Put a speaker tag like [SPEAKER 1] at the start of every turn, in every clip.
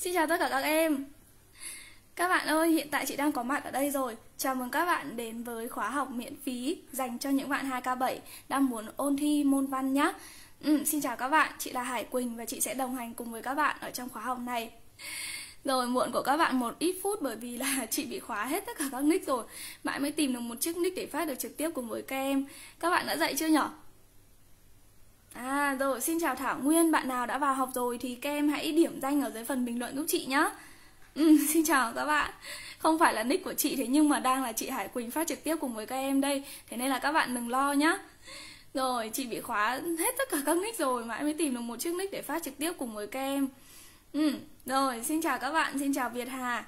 [SPEAKER 1] Xin chào tất cả các em. Các bạn ơi, hiện tại chị đang có mặt ở đây rồi. Chào mừng các bạn đến với khóa học miễn phí Dành cho những bạn 2K7 đang muốn ôn thi môn văn nhé ừ, Xin chào các bạn, chị là Hải Quỳnh Và chị sẽ đồng hành cùng với các bạn ở trong khóa học này. Rồi muộn của các bạn một ít phút bởi vì là chị bị khóa hết tất cả các nick rồi. Mãi mới tìm được một chiếc nick để phát được trực tiếp cùng với các em. Các bạn đã dậy chưa nhở? À rồi, xin chào Thảo Nguyên, bạn nào đã vào học rồi thì các em hãy điểm danh ở dưới phần bình luận giúp chị nhé ừ, Xin chào các bạn. Không phải là nick của chị thế nhưng mà đang là chị Hải Quỳnh phát trực tiếp cùng với các em đây. Thế nên là các bạn đừng lo nhá. Rồi, chị bị khóa hết tất cả các nick rồi Mãi mới tìm được một chiếc nick để phát trực tiếp cùng với các em. Ừ, rồi, xin chào các bạn, xin chào Việt Hà.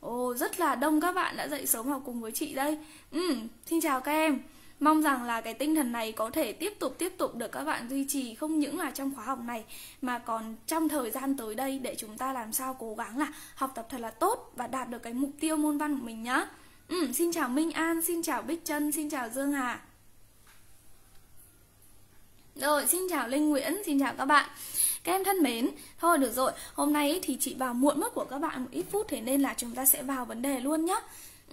[SPEAKER 1] Ồ, rất là đông các bạn đã dậy sớm học cùng với chị đây. Ừ, xin chào các em. Mong rằng là cái tinh thần này có thể tiếp tục tiếp tục được các bạn duy trì không những là trong khóa học này mà còn trong thời gian tới đây để chúng ta làm sao cố gắng là học tập thật là tốt và đạt được cái mục tiêu môn văn của mình nhá. Ừ, xin chào Minh An, xin chào Bích Trân, xin chào Dương Hà. Rồi, xin chào Linh Nguyễn, xin chào các bạn. Các em thân mến, thôi được rồi, hôm nay thì chị vào muộn mất của các bạn một ít phút thế nên là chúng ta sẽ vào vấn đề luôn nhé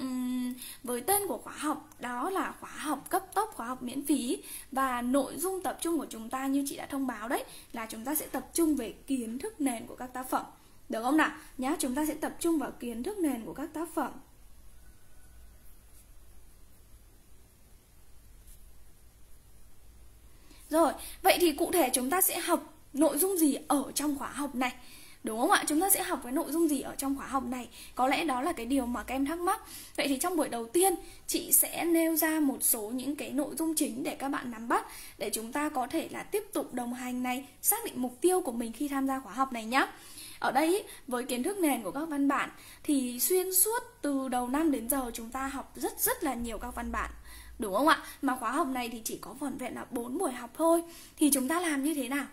[SPEAKER 1] uhm, với tên của khóa học đó là khóa học cấp tốc khóa học miễn phí. Và nội dung tập trung của chúng ta như chị đã thông báo đấy là chúng ta sẽ tập trung về kiến thức nền của các tác phẩm. Được không nào? Nhá chúng ta sẽ tập trung vào kiến thức nền của các tác phẩm. Rồi, vậy thì cụ thể chúng ta sẽ học nội dung gì ở trong khóa học này? Đúng không ạ? Chúng ta sẽ học cái nội dung gì ở trong khóa học này? Có lẽ đó là cái điều mà các em thắc mắc. Vậy thì trong buổi đầu tiên, chị sẽ nêu ra một số những cái nội dung chính để các bạn nắm bắt để chúng ta có thể là tiếp tục đồng hành này, xác định mục tiêu của mình khi tham gia khóa học này nhé. Ở đây với kiến thức nền của các văn bản thì xuyên suốt từ đầu năm đến giờ chúng ta học rất rất là nhiều các văn bản Đúng không ạ? Mà khóa học này thì chỉ có vỏn vẹn là 4 buổi học thôi Thì chúng ta làm như thế nào?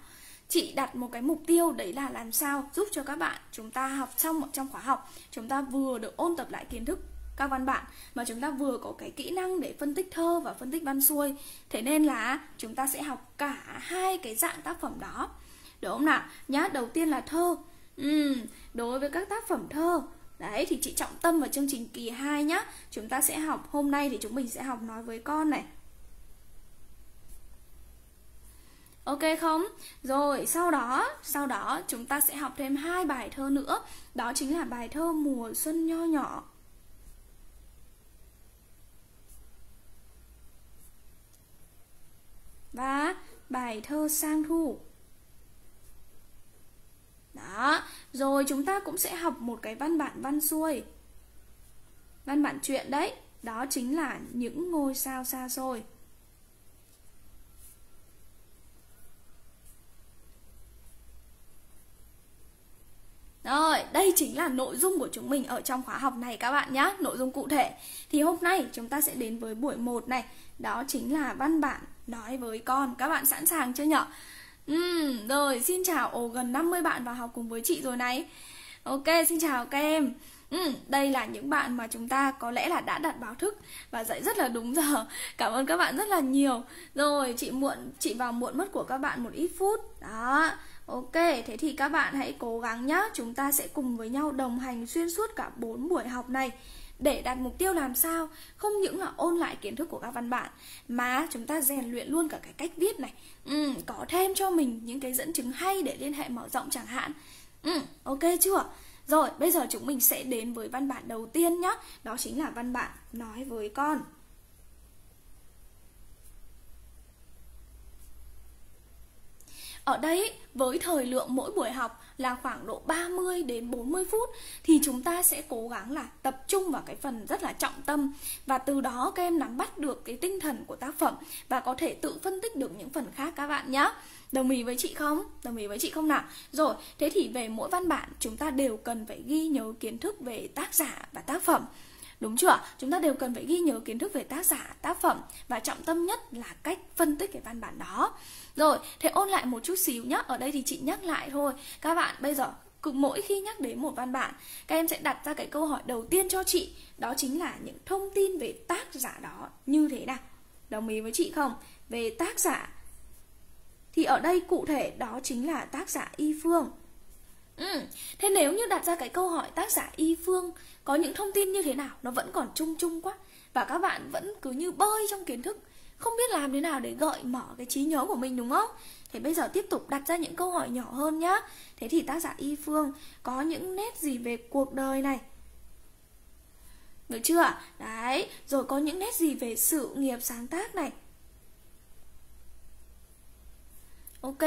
[SPEAKER 1] Chị đặt một cái mục tiêu đấy là làm sao giúp cho các bạn chúng ta học xong trong khóa học chúng ta vừa được ôn tập lại kiến thức các văn bản mà chúng ta vừa có cái kỹ năng để phân tích thơ và phân tích văn xuôi. Thế nên là chúng ta sẽ học cả hai cái dạng tác phẩm đó. Đúng không nào? Nhá đầu tiên là thơ. Ừ, đối với các tác phẩm thơ Đấy thì chị trọng tâm vào chương trình kỳ 2 nhá. Chúng ta sẽ học hôm nay thì chúng mình sẽ học nói với con này. Ok không? Rồi, sau đó, sau đó chúng ta sẽ học thêm hai bài thơ nữa. Đó chính là bài thơ Mùa xuân nho nhỏ. Và bài thơ Sang thu. Đó, rồi chúng ta cũng sẽ học một cái văn bản văn xuôi. Văn bản truyện đấy, đó chính là những ngôi sao xa xôi. Rồi, đây chính là nội dung của chúng mình ở trong khóa học này các bạn nhé Nội dung cụ thể Thì hôm nay chúng ta sẽ đến với buổi 1 này Đó chính là văn bản nói với con Các bạn sẵn sàng chưa nhở? Uhm, rồi, xin chào Ồ, gần 50 bạn vào học cùng với chị rồi này Ok, xin chào các em Ừ, đây là những bạn mà chúng ta có lẽ là đã đặt báo thức và dậy rất là đúng giờ. Cảm ơn các bạn rất là nhiều. Rồi, chị muộn chị vào muộn mất của các bạn một ít phút. Đó. Ok, thế thì các bạn hãy cố gắng nhé Chúng ta sẽ cùng với nhau đồng hành xuyên suốt cả 4 buổi học này để đạt mục tiêu làm sao không những là ôn lại kiến thức của các văn bản mà chúng ta rèn luyện luôn cả cái cách viết này. Ừ, có thêm cho mình những cái dẫn chứng hay để liên hệ mở rộng chẳng hạn. Ừ, ok chưa? Rồi bây giờ chúng mình sẽ đến với văn bản đầu tiên nhé đó chính là văn bản nói với con. Ở đây với thời lượng mỗi buổi học là khoảng độ 30 đến 40 phút thì chúng ta sẽ cố gắng là tập trung vào cái phần rất là trọng tâm và từ đó các em nắm bắt được cái tinh thần của tác phẩm và có thể tự phân tích được những phần khác các bạn nhé. Đồng ý với chị không? Đồng ý với chị không nào? Rồi, thế thì về mỗi văn bản chúng ta đều cần phải ghi nhớ kiến thức về tác giả và tác phẩm. Đúng chưa? Chúng ta đều cần phải ghi nhớ kiến thức về tác giả, tác phẩm và trọng tâm nhất là cách phân tích cái văn bản đó. Rồi, thế ôn lại một chút xíu nhé. Ở đây thì chị nhắc lại thôi. Các bạn bây giờ cứ mỗi khi nhắc đến một văn bản, các em sẽ đặt ra cái câu hỏi đầu tiên cho chị, đó chính là những thông tin về tác giả đó như thế nào. Đồng ý với chị không? Về tác giả thì ở đây cụ thể đó chính là tác giả Y Phương. Ừ. Thế nếu như đặt ra cái câu hỏi tác giả Y Phương có những thông tin như thế nào nó vẫn còn chung chung quá và các bạn vẫn cứ như bơi trong kiến thức không biết làm thế nào để gợi mở cái trí nhớ của mình đúng không? Thế bây giờ tiếp tục đặt ra những câu hỏi nhỏ hơn nhá. Thế thì tác giả Y Phương có những nét gì về cuộc đời này? Được chưa? Đấy, rồi có những nét gì về sự nghiệp sáng tác này? Ok,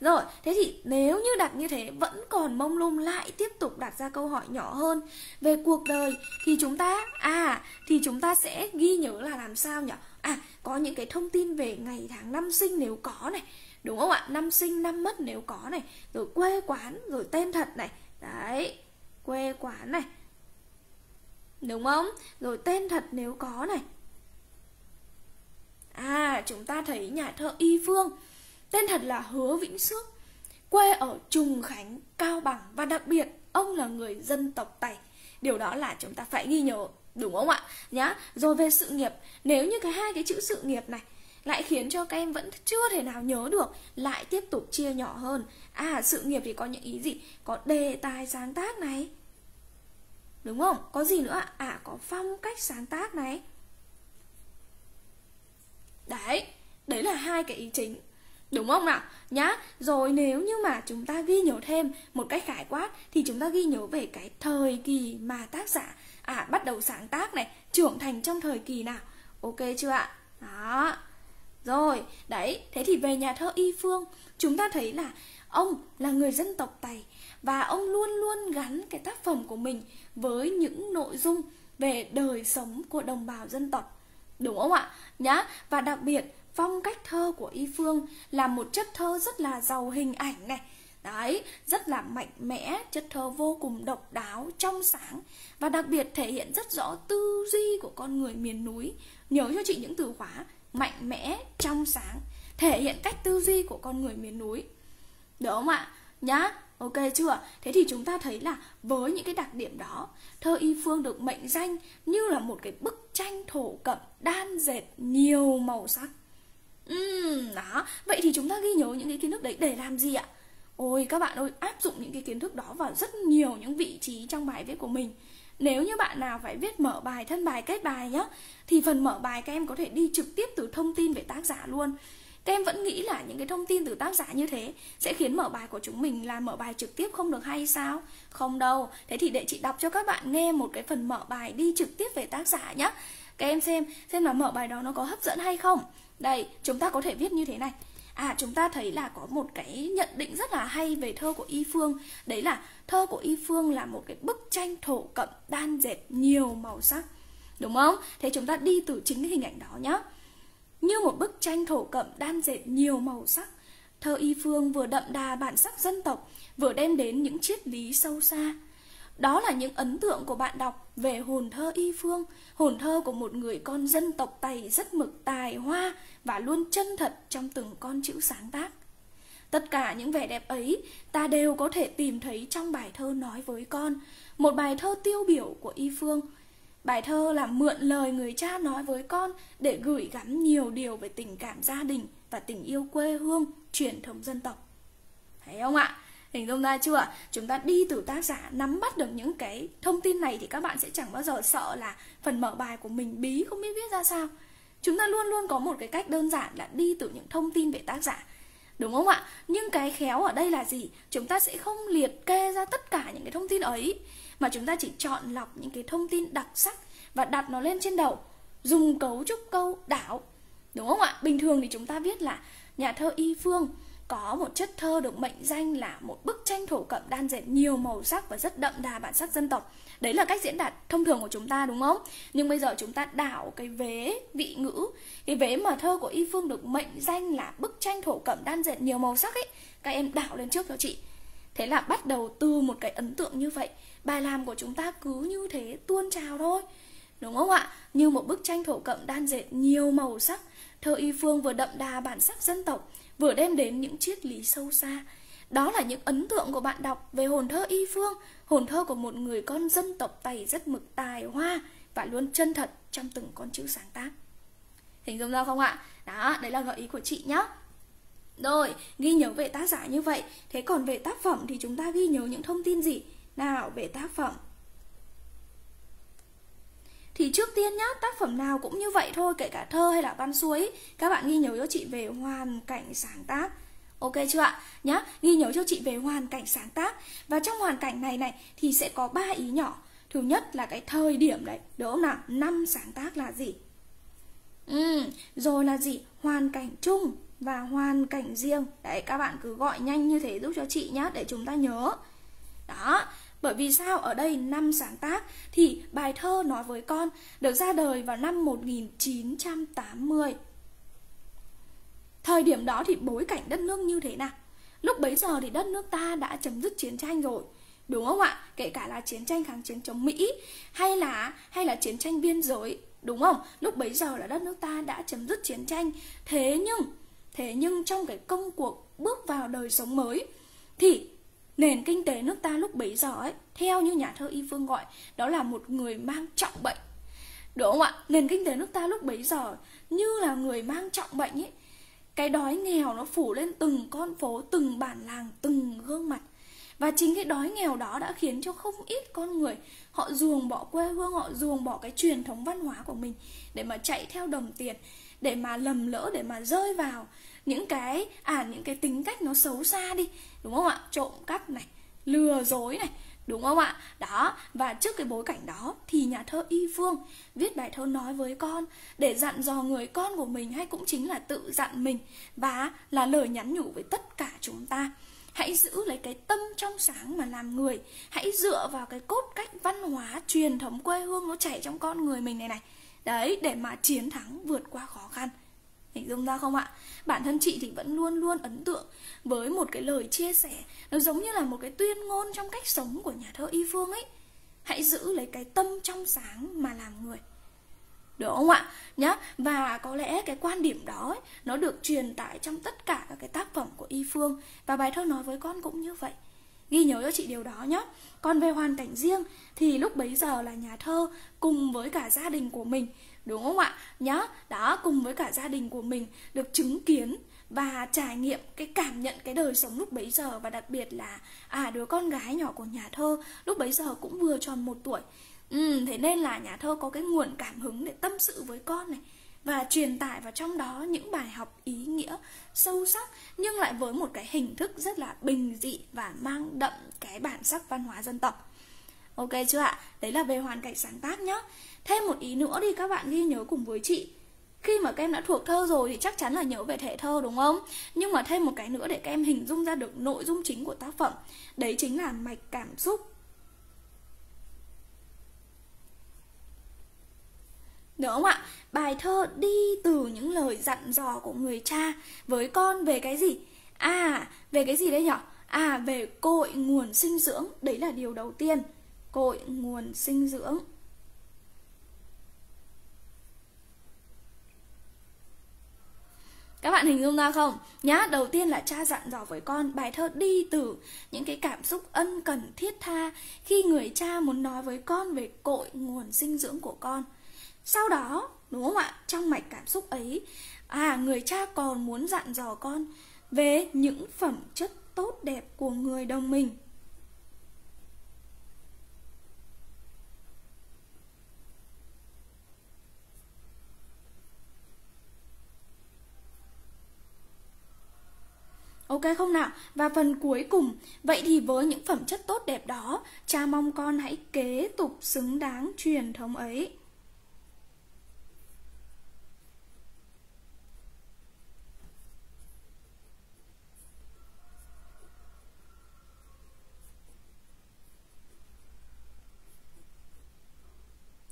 [SPEAKER 1] rồi, thế thì nếu như đặt như thế vẫn còn mông lung lại tiếp tục đặt ra câu hỏi nhỏ hơn về cuộc đời thì chúng ta à thì chúng ta sẽ ghi nhớ là làm sao nhỉ? À, có những cái thông tin về ngày tháng năm sinh nếu có này, đúng không ạ? Năm sinh năm mất nếu có này, rồi quê quán, rồi tên thật này. Đấy, quê quán này. Đúng không? Rồi tên thật nếu có này. À, chúng ta thấy nhà thơ Y Phương Tên thật là Hứa Vĩnh sước Quê ở Trùng Khánh, Cao Bằng Và đặc biệt ông là người dân tộc Tày. Điều đó là chúng ta phải ghi nhớ Đúng không ạ? Nhá Rồi về sự nghiệp. Nếu như cái hai cái chữ sự nghiệp này lại khiến cho các em vẫn chưa thể nào nhớ được lại tiếp tục chia nhỏ hơn. À sự nghiệp thì có những ý gì? Có đề tài sáng tác này. Đúng không? Có gì nữa à có phong cách sáng tác này. Đấy đấy là hai cái ý chính. Đúng không nào? Nhá. Rồi nếu như mà chúng ta ghi nhớ thêm một cách khái quát thì chúng ta ghi nhớ về cái thời kỳ mà tác giả à bắt đầu sáng tác này, trưởng thành trong thời kỳ nào. Ok chưa ạ? Đó. Rồi, đấy, thế thì về nhà thơ Y Phương, chúng ta thấy là ông là người dân tộc Tày và ông luôn luôn gắn cái tác phẩm của mình với những nội dung về đời sống của đồng bào dân tộc. Đúng không ạ? Nhá, và đặc biệt phong cách thơ của Y Phương là một chất thơ rất là giàu hình ảnh này. Đấy, rất là mạnh mẽ, chất thơ vô cùng độc đáo, trong sáng. Và đặc biệt thể hiện rất rõ tư duy của con người miền núi. Nhớ cho chị những từ khóa mạnh mẽ, trong sáng. Thể hiện cách tư duy của con người miền núi. Được không ạ? Nhá, ok chưa? Thế thì chúng ta thấy là với những cái đặc điểm đó Thơ Y Phương được mệnh danh như là một cái bức tranh thổ cẩm đan dệt nhiều màu sắc. Uhm, đó. Vậy thì chúng ta ghi nhớ những cái kiến thức đấy để làm gì ạ? Ôi các bạn ơi áp dụng những cái kiến thức đó vào rất nhiều những vị trí trong bài viết của mình. Nếu như bạn nào phải viết mở bài, thân bài, kết bài nhá Thì phần mở bài các em có thể đi trực tiếp từ thông tin về tác giả luôn. Các em vẫn nghĩ là những cái thông tin từ tác giả như thế Sẽ khiến mở bài của chúng mình là mở bài trực tiếp không được hay sao? Không đâu. Thế thì để chị đọc cho các bạn nghe một cái phần mở bài đi trực tiếp về tác giả nhá. Các em xem xem là mở bài đó nó có hấp dẫn hay không đây, chúng ta có thể viết như thế này. À, chúng ta thấy là có một cái nhận định rất là hay về thơ của Y Phương. Đấy là thơ của Y Phương là một cái bức tranh thổ cẩm đan dệt nhiều màu sắc. Đúng không? Thế chúng ta đi từ chính cái hình ảnh đó nhá. Như một bức tranh thổ cẩm đan dệt nhiều màu sắc. Thơ Y Phương vừa đậm đà bản sắc dân tộc Vừa đem đến những triết lý sâu xa đó là những ấn tượng của bạn đọc về hồn thơ y phương, hồn thơ của một người con dân tộc Tày rất mực tài hoa và luôn chân thật trong từng con chữ sáng tác. Tất cả những vẻ đẹp ấy ta đều có thể tìm thấy trong bài thơ nói với con, một bài thơ tiêu biểu của y phương. Bài thơ là mượn lời người cha nói với con để gửi gắm nhiều điều về tình cảm gia đình và tình yêu quê hương, truyền thống dân tộc. Thấy không ạ? Hình dung ra chưa? Chúng ta đi từ tác giả nắm bắt được những cái thông tin này thì các bạn sẽ chẳng bao giờ sợ là phần mở bài của mình bí không biết viết ra sao. Chúng ta luôn luôn có một cái cách đơn giản là đi từ những thông tin về tác giả. Đúng không ạ? Nhưng cái khéo ở đây là gì? Chúng ta sẽ không liệt kê ra tất cả những cái thông tin ấy, mà chúng ta chỉ chọn lọc những cái thông tin đặc sắc và đặt nó lên trên đầu dùng cấu trúc câu đảo đúng không ạ bình thường thì chúng ta viết là nhà thơ y phương có một chất thơ được mệnh danh là một bức tranh thổ cẩm đan dệt nhiều màu sắc và rất đậm đà bản sắc dân tộc. Đấy là cách diễn đạt thông thường của chúng ta, đúng không? Nhưng bây giờ chúng ta đảo cái vế, vị ngữ. Cái vế mà thơ của y phương được mệnh danh là bức tranh thổ cẩm đan dệt nhiều màu sắc ấy. Các em đảo lên trước cho chị. Thế là bắt đầu từ một cái ấn tượng như vậy. Bài làm của chúng ta cứ như thế, tuôn trào thôi. Đúng không ạ? Như một bức tranh thổ cẩm đan dệt nhiều màu sắc. Thơ y phương vừa đậm đà bản sắc dân tộc vừa đem đến những triết lý sâu xa. Đó là những ấn tượng của bạn đọc về hồn thơ y phương, hồn thơ của một người con dân tộc Tày rất mực tài hoa và luôn chân thật trong từng con chữ sáng tác. Hình dung ra không ạ? Đó, đấy là gợi ý của chị nhé. Rồi, ghi nhớ về tác giả như vậy. Thế còn về tác phẩm thì chúng ta ghi nhớ những thông tin gì? Nào, về tác phẩm. Thì trước tiên nhá, tác phẩm nào cũng như vậy thôi, kể cả thơ hay là văn xuôi, các bạn ghi nhớ cho chị về hoàn cảnh sáng tác. Ok chưa ạ? Nhá, ghi nhớ cho chị về hoàn cảnh sáng tác. Và trong hoàn cảnh này này thì sẽ có ba ý nhỏ. Thứ nhất là cái thời điểm đấy, đúng không nào? Năm sáng tác là gì? Ừ, rồi là gì? Hoàn cảnh chung và hoàn cảnh riêng. Đấy, các bạn cứ gọi nhanh như thế giúp cho chị nhá để chúng ta nhớ. Đó, bởi vì sao? Ở đây năm sáng tác thì bài thơ nói với con được ra đời vào năm 1980. Thời điểm đó thì bối cảnh đất nước như thế nào? Lúc bấy giờ thì đất nước ta đã chấm dứt chiến tranh rồi. Đúng không ạ? Kể cả là chiến tranh kháng chiến chống Mỹ hay là hay là chiến tranh biên giới, đúng không? Lúc bấy giờ là đất nước ta đã chấm dứt chiến tranh. Thế nhưng thế nhưng trong cái công cuộc bước vào đời sống mới thì nền kinh tế nước ta lúc bấy giờ ấy, theo như nhà thơ Y Phương gọi, đó là một người mang trọng bệnh. Đúng không ạ? Nền kinh tế nước ta lúc bấy giờ như là người mang trọng bệnh ấy cái đói nghèo nó phủ lên từng con phố từng bản làng từng gương mặt và chính cái đói nghèo đó đã khiến cho không ít con người họ ruồng bỏ quê hương họ ruồng bỏ cái truyền thống văn hóa của mình để mà chạy theo đồng tiền để mà lầm lỡ để mà rơi vào những cái à những cái tính cách nó xấu xa đi đúng không ạ trộm cắp này lừa dối này Đúng không ạ? Đó, và trước cái bối cảnh đó thì nhà thơ Y Phương viết bài thơ nói với con để dặn dò người con của mình hay cũng chính là tự dặn mình và là lời nhắn nhủ với tất cả chúng ta. Hãy giữ lấy cái tâm trong sáng mà làm người Hãy dựa vào cái cốt cách văn hóa truyền thống quê hương nó chảy trong con người mình này này Đấy, để mà chiến thắng vượt qua khó khăn Hình dung ra không ạ? Bản thân chị thì vẫn luôn luôn ấn tượng với một cái lời chia sẻ Nó giống như là một cái tuyên ngôn trong cách sống của nhà thơ Y Phương ấy Hãy giữ lấy cái tâm trong sáng mà làm người Đúng không ạ? Nhá, và có lẽ cái quan điểm đó ấy, nó được truyền tải trong tất cả các cái tác phẩm của Y Phương và bài thơ nói với con cũng như vậy. Ghi nhớ cho chị điều đó nhé. Còn về hoàn cảnh riêng thì lúc bấy giờ là nhà thơ cùng với cả gia đình của mình đúng không ạ? Nhớ đó cùng với cả gia đình của mình được chứng kiến và trải nghiệm cái cảm nhận cái đời sống lúc bấy giờ và đặc biệt là à đứa con gái nhỏ của nhà thơ lúc bấy giờ cũng vừa tròn một tuổi. Ừ, thế nên là nhà thơ có cái nguồn cảm hứng để tâm sự với con này và truyền tải vào trong đó những bài học ý nghĩa sâu sắc nhưng lại với một cái hình thức rất là bình dị và mang đậm cái bản sắc văn hóa dân tộc ok chưa ạ đấy là về hoàn cảnh sáng tác nhá Thêm một ý nữa đi các bạn ghi nhớ cùng với chị khi mà các em đã thuộc thơ rồi thì chắc chắn là nhớ về thể thơ đúng không? Nhưng mà thêm một cái nữa để các em hình dung ra được nội dung chính của tác phẩm Đấy chính là mạch cảm xúc Đúng không ạ? Bài thơ đi từ những lời dặn dò của người cha với con về cái gì? À, về cái gì đấy nhở? À, về cội nguồn sinh dưỡng Đấy là điều đầu tiên Cội nguồn sinh dưỡng Các bạn hình dung ra không? Nhá, đầu tiên là cha dặn dò với con bài thơ đi từ những cái cảm xúc ân cần thiết tha khi người cha muốn nói với con về cội nguồn sinh dưỡng của con. Sau đó, đúng không ạ? Trong mạch cảm xúc ấy, à người cha còn muốn dặn dò con về những phẩm chất tốt đẹp của người đồng mình Ok không nào? Và phần cuối cùng, vậy thì với những phẩm chất tốt đẹp đó, cha mong con hãy kế tục xứng đáng truyền thống ấy.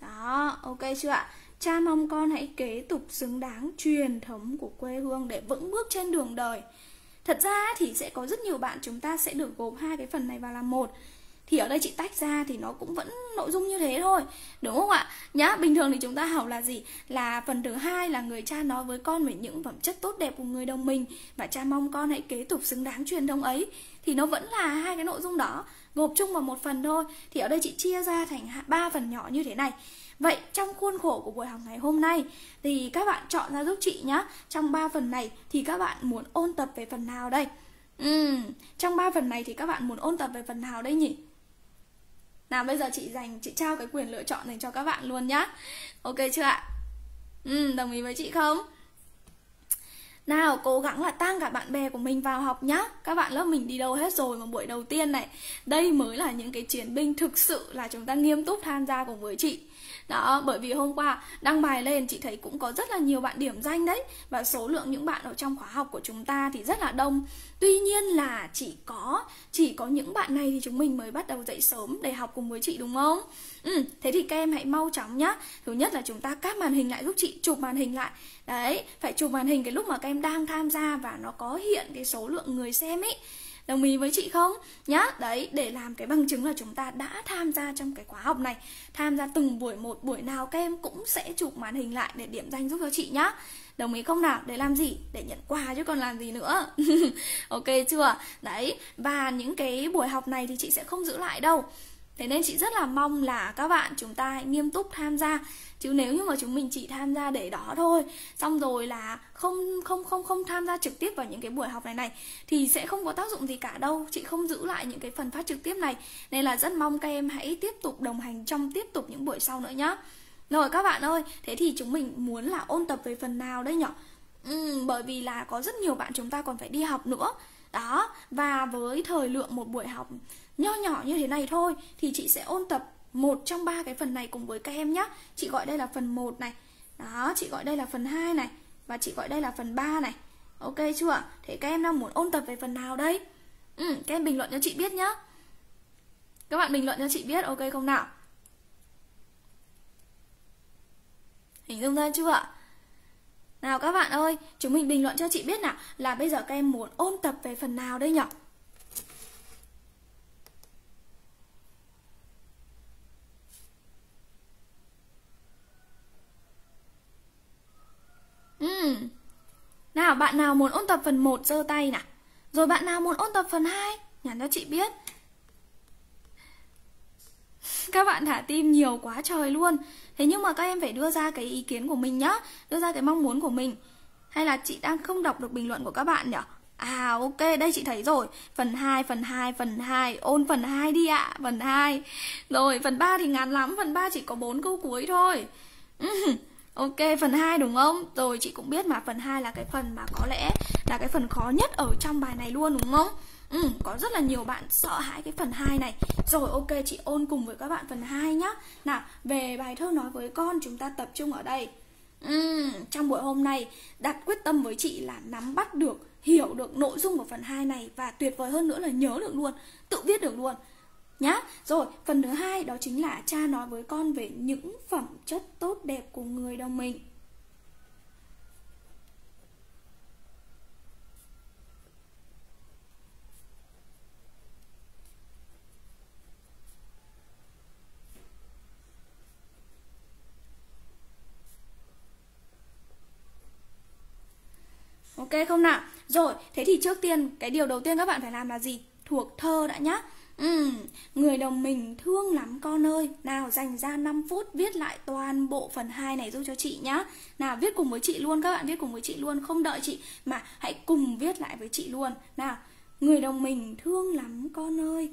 [SPEAKER 1] Đó, ok chưa ạ? Cha mong con hãy kế tục xứng đáng truyền thống của quê hương để vững bước trên đường đời. Thật ra thì sẽ có rất nhiều bạn chúng ta sẽ được gộp hai cái phần này vào làm một. Thì ở đây chị tách ra thì nó cũng vẫn nội dung như thế thôi, đúng không ạ? Nhá, bình thường thì chúng ta học là gì? Là phần thứ hai là người cha nói với con về những phẩm chất tốt đẹp của người đồng mình và cha mong con hãy kế tục xứng đáng truyền thống ấy. Thì nó vẫn là hai cái nội dung đó, gộp chung vào một phần thôi. Thì ở đây chị chia ra thành ba phần nhỏ như thế này. Vậy trong khuôn khổ của buổi học ngày hôm nay thì các bạn chọn ra giúp chị nhé. Trong 3 phần này thì các bạn muốn ôn tập về phần nào đây? Ừ, trong 3 phần này thì các bạn muốn ôn tập về phần nào đây nhỉ? Nào bây giờ chị dành chị trao cái quyền lựa chọn này cho các bạn luôn nhá. Ok chưa ạ? Ừ, đồng ý với chị không? Nào cố gắng là tăng cả bạn bè của mình vào học nhá Các bạn lớp mình đi đâu hết rồi mà buổi đầu tiên này Đây mới là những cái chiến binh thực sự là chúng ta nghiêm túc tham gia cùng với chị đó, bởi vì hôm qua đăng bài lên, chị thấy cũng có rất là nhiều bạn điểm danh đấy. Và số lượng những bạn ở trong khóa học của chúng ta thì rất là đông. Tuy nhiên là chỉ có chỉ có những bạn này thì chúng mình mới bắt đầu dậy sớm để học cùng với chị, đúng không? Ừ thế thì các em hãy mau chóng nhá. Thứ nhất là chúng ta cáp màn hình lại, giúp chị chụp màn hình lại. Đấy, phải chụp màn hình cái lúc mà các em đang tham gia và nó có hiện cái số lượng người xem ấy. Đồng ý với chị không? Nhá, đấy, để làm cái bằng chứng là chúng ta đã tham gia trong cái khóa học này Tham gia từng buổi một, buổi nào các em cũng sẽ chụp màn hình lại để điểm danh giúp cho chị nhá Đồng ý không nào? Để làm gì? Để nhận quà chứ còn làm gì nữa Ok chưa? Đấy, và những cái buổi học này thì chị sẽ không giữ lại đâu Thế nên chị rất là mong là các bạn chúng ta hãy nghiêm túc tham gia. Chứ nếu như mà chúng mình chỉ tham gia để đó thôi, xong rồi là không không không không tham gia trực tiếp vào những cái buổi học này này, thì sẽ không có tác dụng gì cả đâu. Chị không giữ lại những cái phần phát trực tiếp này. Nên là rất mong các em hãy tiếp tục đồng hành trong tiếp tục những buổi sau nữa nhá. Rồi các bạn ơi, thế thì chúng mình muốn là ôn tập về phần nào đây nhở? Ừ, bởi vì là có rất nhiều bạn chúng ta còn phải đi học nữa. Đó và với thời lượng một buổi học nho nhỏ như thế này thôi thì chị sẽ ôn tập một trong ba cái phần này cùng với các em nhé chị gọi đây là phần 1 này. Đó chị gọi đây là phần 2 này. Và chị gọi đây là phần 3 này. Ok chưa? Thế các em đang muốn ôn tập về phần nào đây? Ừ, các em bình luận cho chị biết nhé các bạn bình luận cho chị biết ok không nào? Hình dung ra chưa ạ? Nào các bạn ơi, chúng mình bình luận cho chị biết nào, là bây giờ các em muốn ôn tập về phần nào đây nhỉ? Ừ. Nào bạn nào muốn ôn tập phần 1 giơ tay nào? Rồi bạn nào muốn ôn tập phần 2 Nhắn cho chị biết. Các bạn thả tim nhiều quá trời luôn. Thế nhưng mà các em phải đưa ra cái ý kiến của mình nhá Đưa ra cái mong muốn của mình. Hay là chị đang không đọc được bình luận của các bạn nhỉ? À ok, đây chị thấy rồi. Phần 2, phần 2, phần 2 Ôn phần 2 đi ạ, à, phần 2 Rồi, phần 3 thì ngắn lắm. Phần 3 chỉ có 4 câu cuối thôi. Ok, phần 2 đúng không? Rồi chị cũng biết mà phần 2 là cái phần mà có lẽ là cái phần khó nhất ở trong bài này luôn đúng không? Ừ, có rất là nhiều bạn sợ hãi cái phần 2 này Rồi ok, chị ôn cùng với các bạn phần 2 nhá Nào, về bài thơ nói với con chúng ta tập trung ở đây ừ, Trong buổi hôm nay, đặt quyết tâm với chị là nắm bắt được, hiểu được nội dung của phần 2 này Và tuyệt vời hơn nữa là nhớ được luôn, tự viết được luôn nhá. Rồi, phần thứ hai đó chính là cha nói với con về những phẩm chất tốt đẹp của người đồng mình. Không nào? Rồi, thế thì trước tiên cái điều đầu tiên các bạn phải làm là gì? Thuộc thơ đã nhá. Ừ, người đồng mình thương lắm con ơi Nào dành ra 5 phút viết lại toàn bộ phần 2 này giúp cho chị nhá Nào viết cùng với chị luôn Các bạn viết cùng với chị luôn Không đợi chị mà hãy cùng viết lại với chị luôn Nào, người đồng mình thương lắm con ơi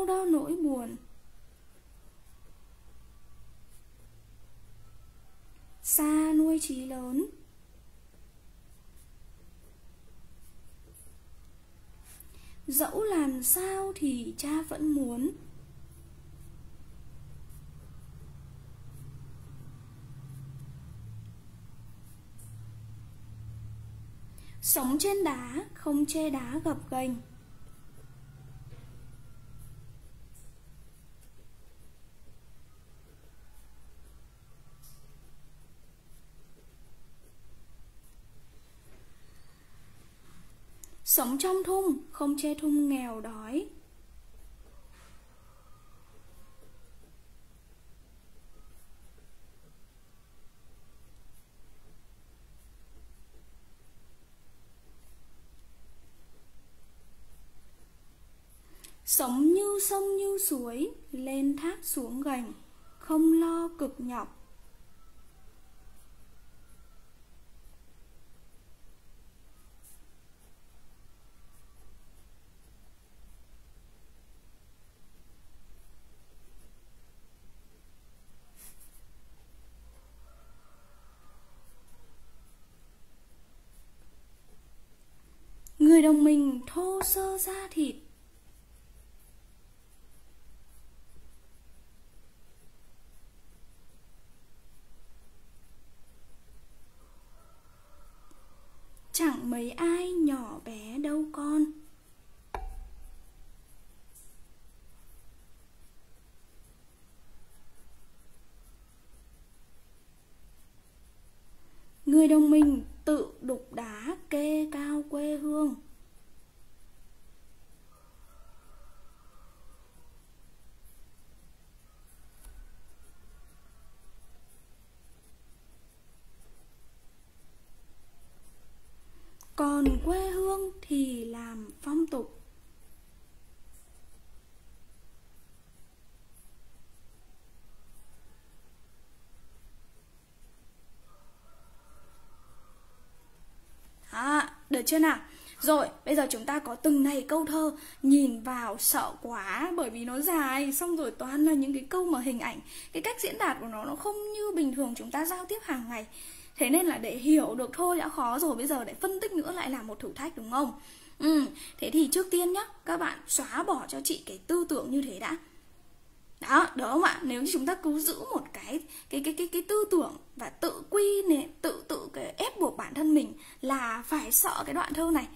[SPEAKER 1] Cao đau nỗi buồn. Xa nuôi trí lớn. Dẫu làm sao thì cha vẫn muốn. Sống trên đá, không che đá gập ghềnh. Sống trong thung, không che thung nghèo đói Sống như sông như suối, lên thác xuống gành, không lo cực nhọc. Người đồng mình thô sơ da thịt. Chẳng mấy ai nhỏ bé đâu con. Người đồng mình tự đục đá kê cao quê hương còn quê hương thì làm phong tục À, được chưa nào? Rồi, bây giờ chúng ta có từng này câu thơ Nhìn vào sợ quá bởi vì nó dài Xong rồi toàn là những cái câu mà hình ảnh Cái cách diễn đạt của nó nó không như bình thường chúng ta giao tiếp hàng ngày Thế nên là để hiểu được thôi đã khó rồi Bây giờ để phân tích nữa lại là một thử thách đúng không? Ừ, thế thì trước tiên nhá Các bạn xóa bỏ cho chị cái tư tưởng như thế đã đó đúng không ạ? Nếu như chúng ta cứ giữ một cái cái cái cái cái tư tưởng và tự quy này tự tự cái ép buộc bản thân mình là phải sợ cái đoạn thơ này.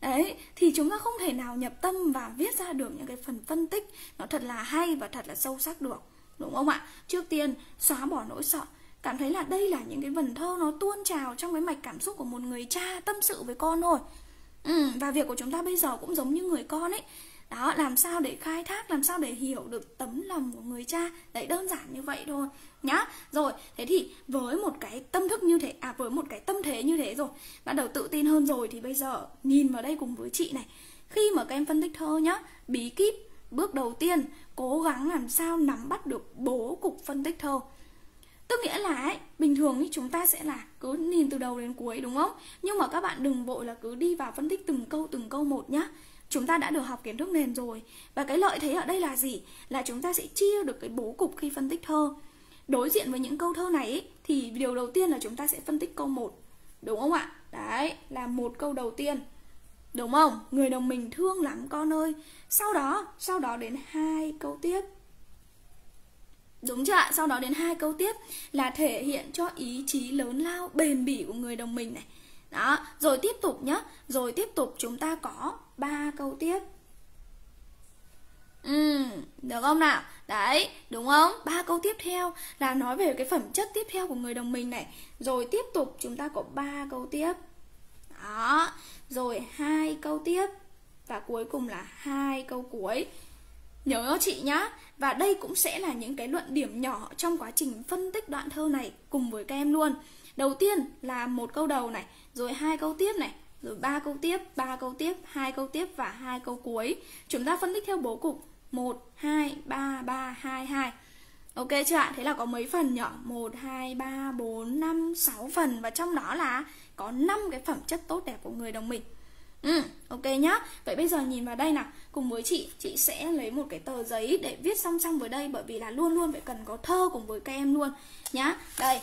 [SPEAKER 1] Đấy thì chúng ta không thể nào nhập tâm và viết ra được những cái phần phân tích nó thật là hay và thật là sâu sắc được đúng không ạ? Trước tiên xóa bỏ nỗi sợ. Cảm thấy là đây là những cái vần thơ nó tuôn trào trong cái mạch cảm xúc của một người cha tâm sự với con thôi. Ừ, và việc của chúng ta bây giờ cũng giống như người con ấy đó làm sao để khai thác làm sao để hiểu được tấm lòng của người cha? Đấy đơn giản như vậy thôi nhá. Rồi thế thì với một cái tâm thức như thế à với một cái tâm thế như thế rồi bắt đầu tự tin hơn rồi thì bây giờ nhìn vào đây cùng với chị này. Khi mà các em phân tích thơ nhá bí kíp bước đầu tiên cố gắng làm sao nắm bắt được bố cục phân tích thơ. Tức nghĩa là ấy, bình thường thì chúng ta sẽ là cứ nhìn từ đầu đến cuối đúng không? Nhưng mà các bạn đừng vội là cứ đi vào phân tích từng câu từng câu một nhá chúng ta đã được học kiến thức nền rồi. Và cái lợi thế ở đây là gì? Là chúng ta sẽ chia được cái bố cục khi phân tích thơ. Đối diện với những câu thơ này ý, thì điều đầu tiên là chúng ta sẽ phân tích câu 1 đúng không ạ? Đấy là một câu đầu tiên. Đúng không? Người đồng mình thương lắm con ơi. Sau đó sau đó đến hai câu tiếp. Đúng chưa ạ? Sau đó đến hai câu tiếp là thể hiện cho ý chí lớn lao bền bỉ của người đồng mình này. Đó, rồi tiếp tục nhá. Rồi tiếp tục chúng ta có ba câu tiếp. Ừ, được không nào? Đấy, đúng không? Ba câu tiếp theo là nói về cái phẩm chất tiếp theo của người đồng minh này. Rồi tiếp tục chúng ta có ba câu tiếp. Đó, rồi hai câu tiếp và cuối cùng là hai câu cuối. Nhớ cho chị nhá. Và đây cũng sẽ là những cái luận điểm nhỏ trong quá trình phân tích đoạn thơ này cùng với các em luôn. Đầu tiên là một câu đầu này, rồi hai câu tiếp này, rồi ba câu tiếp, ba câu tiếp, hai câu tiếp và hai câu cuối. Chúng ta phân tích theo bố cục 1 2 3 3 2 2. Ok chưa ạ? Thế là có mấy phần nhỉ? 1 2 3 4 5 6 phần và trong đó là có 5 cái phẩm chất tốt đẹp của người đồng mình. Ừ, ok nhá. Vậy bây giờ nhìn vào đây nào, cùng với chị, chị sẽ lấy một cái tờ giấy để viết song song với đây bởi vì là luôn luôn phải cần có thơ cùng với các em luôn nhá. Đây,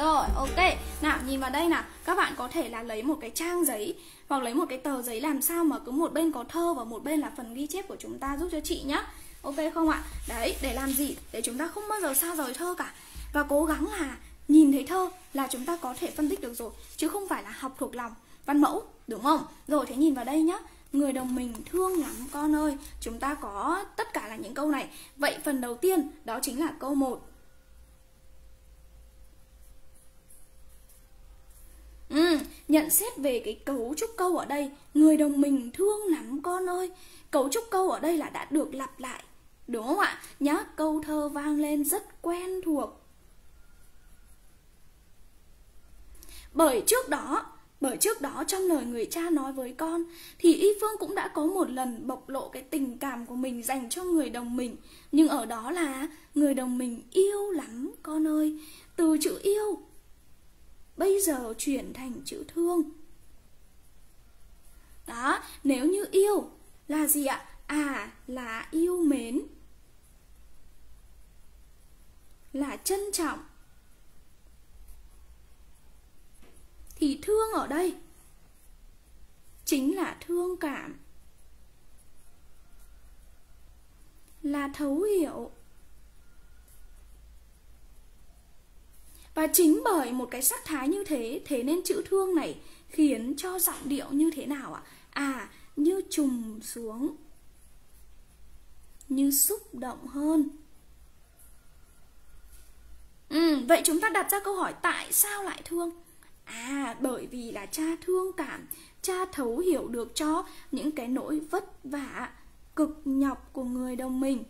[SPEAKER 1] Rồi, ok. Nào, nhìn vào đây nào. Các bạn có thể là lấy một cái trang giấy hoặc lấy một cái tờ giấy làm sao mà cứ một bên có thơ và một bên là phần ghi chép của chúng ta giúp cho chị nhá. Ok không ạ? Đấy, để làm gì? Để chúng ta không bao giờ xa rời thơ cả. Và cố gắng là nhìn thấy thơ là chúng ta có thể phân tích được rồi chứ không phải là học thuộc lòng văn mẫu đúng không rồi thế nhìn vào đây nhá người đồng mình thương lắm con ơi chúng ta có tất cả là những câu này vậy phần đầu tiên đó chính là câu 1 Ừ, nhận xét về cái cấu trúc câu ở đây Người đồng mình thương lắm con ơi Cấu trúc câu ở đây là đã được lặp lại Đúng không ạ? Nhá, câu thơ vang lên rất quen thuộc Bởi trước đó, bởi trước đó trong lời người cha nói với con thì Y Phương cũng đã có một lần bộc lộ cái tình cảm của mình dành cho người đồng mình. Nhưng ở đó là người đồng mình yêu lắm con ơi. Từ chữ yêu bây giờ chuyển thành chữ thương. Đó, nếu như yêu là gì ạ? À, là yêu mến. Là trân trọng thì thương ở đây chính là thương cảm là thấu hiểu và chính bởi một cái sắc thái như thế thế nên chữ thương này khiến cho giọng điệu như thế nào ạ? À như trùng xuống như xúc động hơn. Ừ, vậy chúng ta đặt ra câu hỏi tại sao lại thương? À bởi vì là cha thương cảm Cha thấu hiểu được cho những cái nỗi vất vả Cực nhọc của người đồng mình.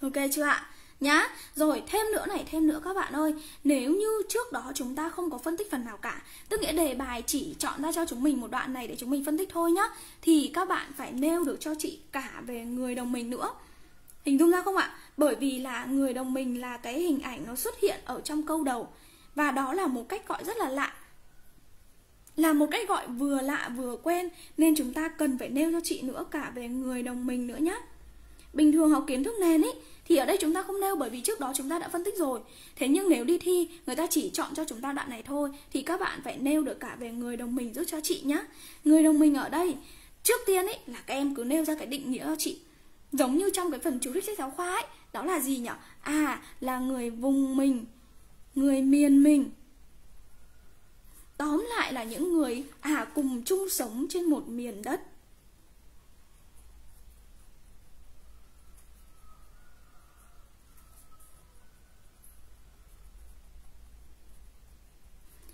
[SPEAKER 1] Ok chưa ạ? Nhá, rồi thêm nữa này, thêm nữa các bạn ơi. Nếu như trước đó chúng ta không có phân tích phần nào cả Tức nghĩa đề bài chỉ chọn ra cho chúng mình một đoạn này để chúng mình phân tích thôi nhá Thì các bạn phải nêu được cho chị cả về người đồng mình nữa. Hình dung ra không ạ? Bởi vì là người đồng mình là cái hình ảnh nó xuất hiện ở trong câu đầu Và đó là một cách gọi rất là lạ. Là một cách gọi vừa lạ vừa quen Nên chúng ta cần phải nêu cho chị nữa cả về người đồng mình nữa nhé Bình thường học kiến thức nền ấy thì ở đây chúng ta không nêu bởi vì trước đó chúng ta đã phân tích rồi. Thế nhưng nếu đi thi, người ta chỉ chọn cho chúng ta đoạn này thôi, Thì các bạn phải nêu được cả về người đồng mình giúp cho chị nhé Người đồng mình ở đây, Trước tiên ấy, là các em cứ nêu ra cái định nghĩa cho chị. Giống như trong cái phần chú thích sách giáo khoa ấy, Đó là gì nhỉ? À là người vùng mình, Người miền mình. Tóm lại là những người à cùng chung sống trên một miền đất.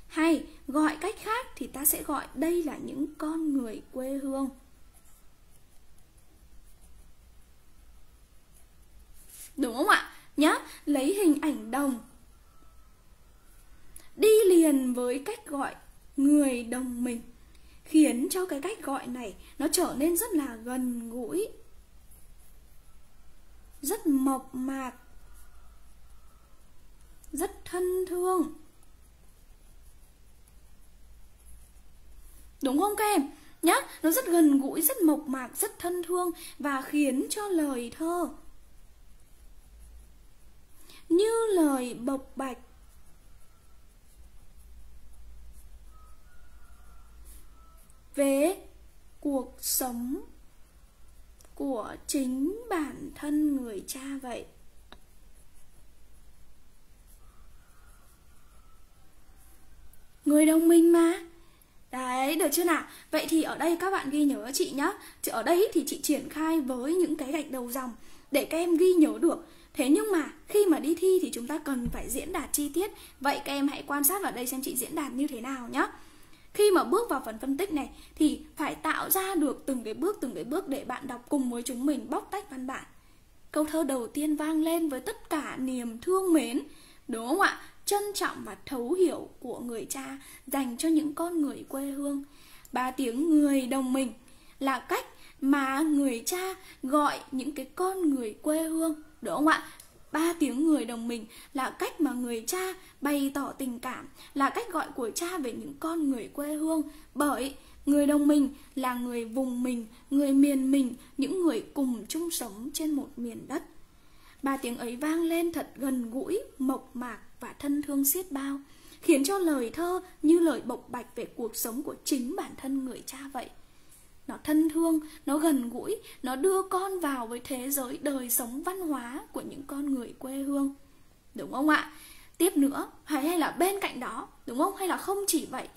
[SPEAKER 1] Hay gọi cách khác thì ta sẽ gọi đây là những con người quê hương. Đúng không ạ? Nhá, lấy hình ảnh đồng. Đi liền với cách gọi người đồng mình Khiến cho cái cách gọi này nó trở nên rất là gần gũi Rất mộc mạc Rất thân thương. Đúng không các em? Nhá, nó rất gần gũi, rất mộc mạc, rất thân thương Và khiến cho lời thơ như lời bộc bạch. Về cuộc sống của chính bản thân người cha vậy. Người đồng minh mà. Đấy, được chưa nào? Vậy thì ở đây các bạn ghi nhớ chị nhá Ở đây thì chị triển khai với những cái gạch đầu dòng Để các em ghi nhớ được Thế nhưng mà khi mà đi thi thì chúng ta cần phải diễn đạt chi tiết Vậy các em hãy quan sát vào đây xem chị diễn đạt như thế nào nhé khi mà bước vào phần phân tích này thì phải tạo ra được từng cái bước từng cái bước để bạn đọc cùng với chúng mình bóc tách văn bản. Câu thơ đầu tiên vang lên với tất cả niềm thương mến, đúng không ạ? Trân trọng và thấu hiểu của người cha dành cho những con người quê hương. Ba tiếng người đồng mình là cách mà người cha gọi những cái con người quê hương, đúng không ạ? Ba tiếng người đồng mình là cách mà người cha bày tỏ tình cảm, là cách gọi của cha về những con người quê hương. Bởi người đồng mình là người vùng mình, người miền mình, những người cùng chung sống trên một miền đất. Ba tiếng ấy vang lên thật gần gũi, mộc mạc và thân thương xiết bao, khiến cho lời thơ như lời bộc bạch về cuộc sống của chính bản thân người cha vậy. Nó thân thương, nó gần gũi, nó đưa con vào với thế giới đời sống văn hóa của những con người quê hương. Đúng không ạ? Tiếp nữa, hay hay là bên cạnh đó, đúng không? Hay là không chỉ vậy?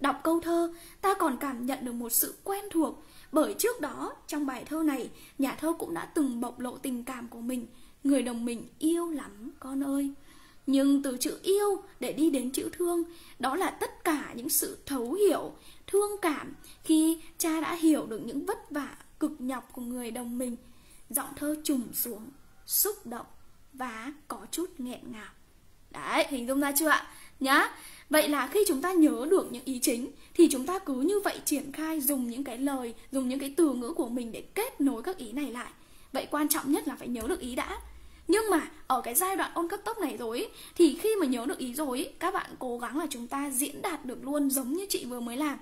[SPEAKER 1] Đọc câu thơ, ta còn cảm nhận được một sự quen thuộc, bởi trước đó, trong bài thơ này, nhà thơ cũng đã từng bộc lộ tình cảm của mình. Người đồng mình yêu lắm, con ơi nhưng từ chữ yêu để đi đến chữ thương, đó là tất cả những sự thấu hiểu, thương cảm khi cha đã hiểu được những vất vả cực nhọc của người đồng mình. Giọng thơ trùng xuống, xúc động và có chút nghẹn ngào. Đấy, hình dung ra chưa ạ? Nhá, vậy là khi chúng ta nhớ được những ý chính, thì chúng ta cứ như vậy triển khai dùng những cái lời, dùng những cái từ ngữ của mình để kết nối các ý này lại. Vậy quan trọng nhất là phải nhớ được ý đã nhưng mà ở cái giai đoạn ôn cấp tốc này rồi thì khi mà nhớ được ý rồi các bạn cố gắng là chúng ta diễn đạt được luôn giống như chị vừa mới làm.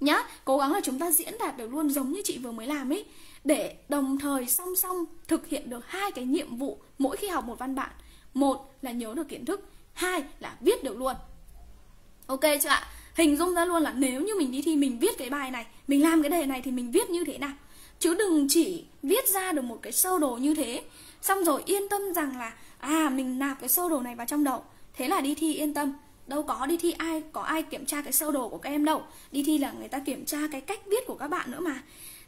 [SPEAKER 1] Nhá, cố gắng là chúng ta diễn đạt được luôn giống như chị vừa mới làm ấy để đồng thời song song thực hiện được hai cái nhiệm vụ mỗi khi học một văn bản. Một là nhớ được kiến thức, hai là viết được luôn. Ok chưa ạ? Hình dung ra luôn là nếu như mình đi thi mình viết cái bài này, mình làm cái đề này thì mình viết như thế nào? Chứ đừng chỉ viết ra được một cái sơ đồ như thế xong rồi yên tâm rằng là à mình nạp cái sơ đồ này vào trong đầu. Thế là đi thi yên tâm. Đâu có đi thi ai, có ai kiểm tra cái sơ đồ của các em đâu. Đi thi là người ta kiểm tra cái cách viết của các bạn nữa mà.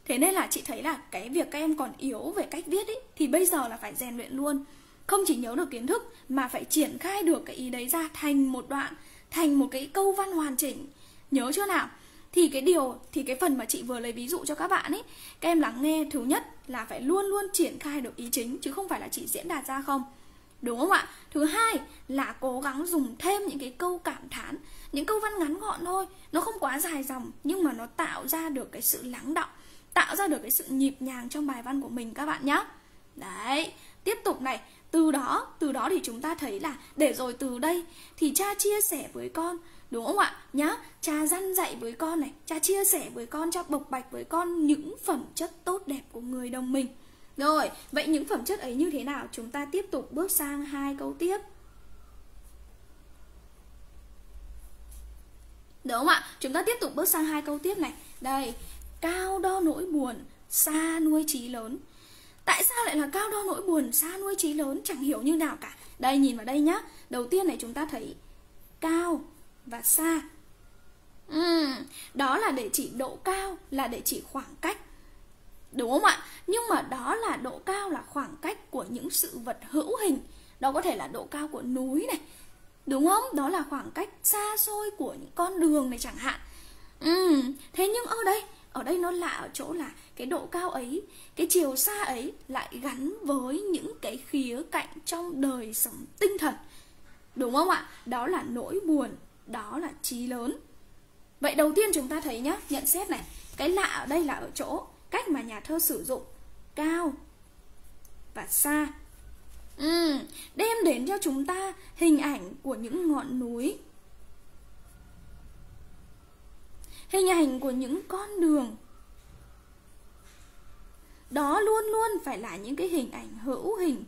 [SPEAKER 1] Thế nên là chị thấy là cái việc các em còn yếu về cách viết ấy thì bây giờ là phải rèn luyện luôn. Không chỉ nhớ được kiến thức, mà phải triển khai được cái ý đấy ra thành một đoạn, thành một cái câu văn hoàn chỉnh. Nhớ chưa nào? Thì cái điều, thì cái phần mà chị vừa lấy ví dụ cho các bạn ấy, các em lắng nghe thứ nhất là phải luôn luôn triển khai được ý chính, chứ không phải là chỉ diễn đạt ra không. Đúng không ạ? Thứ hai là cố gắng dùng thêm những cái câu cảm thán, những câu văn ngắn gọn thôi. Nó không quá dài dòng, nhưng mà nó tạo ra được cái sự lắng động tạo ra được cái sự nhịp nhàng trong bài văn của mình các bạn nhé đấy, tiếp tục này. Từ đó từ đó thì chúng ta thấy là để rồi từ đây thì cha chia sẻ với con đúng không ạ? Nhá, cha dăn dạy với con này, cha chia sẻ với con, cha bộc bạch với con những phẩm chất tốt đẹp của người đồng mình. Rồi, vậy những phẩm chất ấy như thế nào? Chúng ta tiếp tục bước sang hai câu tiếp. Đúng không ạ? Chúng ta tiếp tục bước sang hai câu tiếp này. Đây, cao đo nỗi buồn, xa nuôi trí lớn. Tại sao lại là cao đo nỗi buồn, xa nuôi trí lớn? Chẳng hiểu như nào cả. Đây, nhìn vào đây nhá. Đầu tiên này chúng ta thấy cao và xa. Ừ, đó là để chỉ độ cao là để chỉ khoảng cách. Đúng không ạ? Nhưng mà đó là độ cao là khoảng cách của những sự vật hữu hình. Đó có thể là độ cao của núi này. Đúng không? Đó là khoảng cách xa xôi của những con đường này chẳng hạn. Ừ, thế nhưng ở đây ở đây nó lạ ở chỗ là cái độ cao ấy cái chiều xa ấy lại gắn với những cái khía cạnh trong đời sống tinh thần. Đúng không ạ? Đó là nỗi buồn đó là trí lớn. Vậy đầu tiên chúng ta thấy nhá nhận xét này. Cái lạ ở đây là ở chỗ cách mà nhà thơ sử dụng cao và xa. Ừ, đem đến cho chúng ta hình ảnh của những ngọn núi. Hình ảnh của những con đường. Đó luôn luôn phải là những cái hình ảnh hữu hình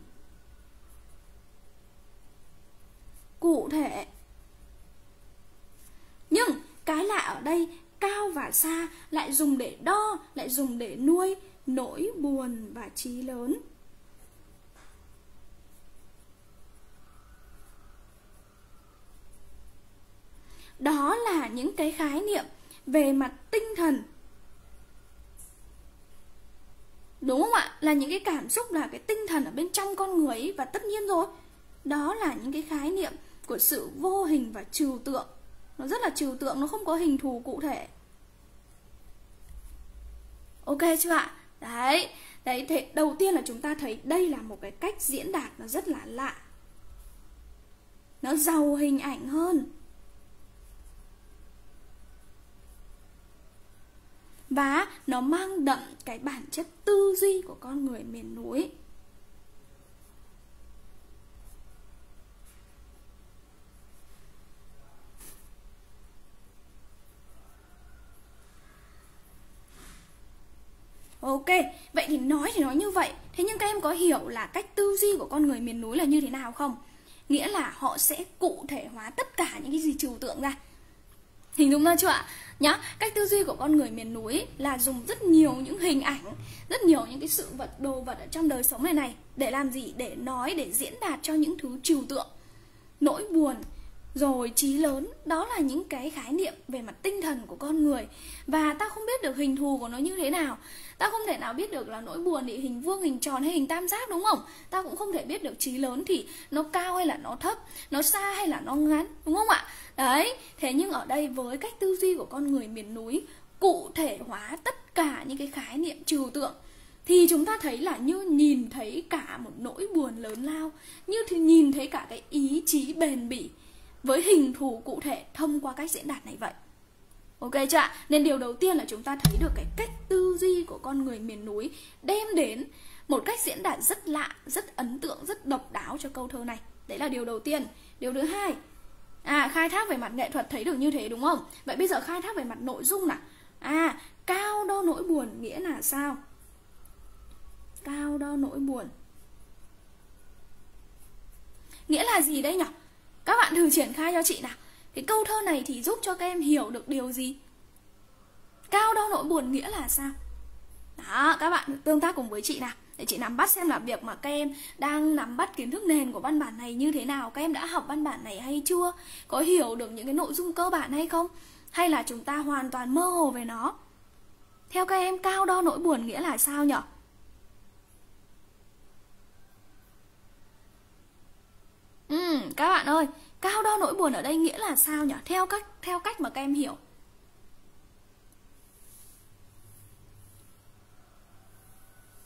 [SPEAKER 1] cụ thể nhưng cái lạ ở đây, cao và xa, lại dùng để đo, lại dùng để nuôi, nỗi buồn và trí lớn. Đó là những cái khái niệm về mặt tinh thần. Đúng không ạ? Là những cái cảm xúc, là cái tinh thần ở bên trong con người ấy, và tất nhiên rồi. Đó là những cái khái niệm của sự vô hình và trừu tượng nó rất là trừu tượng, nó không có hình thù cụ thể. Ok chưa ạ? Đấy đấy, thế đầu tiên là chúng ta thấy đây là một cái cách diễn đạt nó rất là lạ. Nó giàu hình ảnh hơn. Và nó mang đậm cái bản chất tư duy của con người miền núi. Ok, vậy thì nói thì nói như vậy Thế nhưng các em có hiểu là cách tư duy của con người miền núi là như thế nào không? Nghĩa là họ sẽ cụ thể hóa tất cả những cái gì trừu tượng ra Hình dung ra chưa ạ? Nhá, cách tư duy của con người miền núi là dùng rất nhiều những hình ảnh Rất nhiều những cái sự vật, đồ vật ở trong đời sống này này Để làm gì? Để nói, để diễn đạt cho những thứ trừu tượng Nỗi buồn, rồi trí lớn, đó là những cái khái niệm về mặt tinh thần của con người. Và ta không biết được hình thù của nó như thế nào. Ta không thể nào biết được là nỗi buồn thì hình vuông, hình tròn hay hình tam giác, đúng không? Ta cũng không thể biết được trí lớn thì nó cao hay là nó thấp, nó xa hay là nó ngắn, đúng không ạ? Đấy, thế nhưng ở đây với cách tư duy của con người miền núi, cụ thể hóa tất cả những cái khái niệm trừu tượng, thì chúng ta thấy là như nhìn thấy cả một nỗi buồn lớn lao, như thì nhìn thấy cả cái ý chí bền bỉ với hình thù cụ thể thông qua cách diễn đạt này vậy Ok chưa ạ? Nên điều đầu tiên là chúng ta thấy được cái cách tư duy của con người miền núi đem đến một cách diễn đạt rất lạ, rất ấn tượng, rất độc đáo cho câu thơ này. Đấy là điều đầu tiên. Điều thứ hai, à khai thác về mặt nghệ thuật thấy được như thế đúng không? Vậy bây giờ khai thác về mặt nội dung nào. À, cao đo nỗi buồn nghĩa là sao? Cao đo nỗi buồn. Nghĩa là gì đây nhỉ? Các bạn thử triển khai cho chị nào. Cái câu thơ này thì giúp cho các em hiểu được điều gì? Cao đo nỗi buồn nghĩa là sao? Đó, các bạn tương tác cùng với chị nào để chị nắm bắt xem là việc mà các em đang nắm bắt kiến thức nền của văn bản này như thế nào các em đã học văn bản này hay chưa có hiểu được những cái nội dung cơ bản hay không hay là chúng ta hoàn toàn mơ hồ về nó theo các em cao đo nỗi buồn nghĩa là sao nhỉ ừ các bạn ơi cao đo nỗi buồn ở đây nghĩa là sao nhỉ theo cách theo cách mà các em hiểu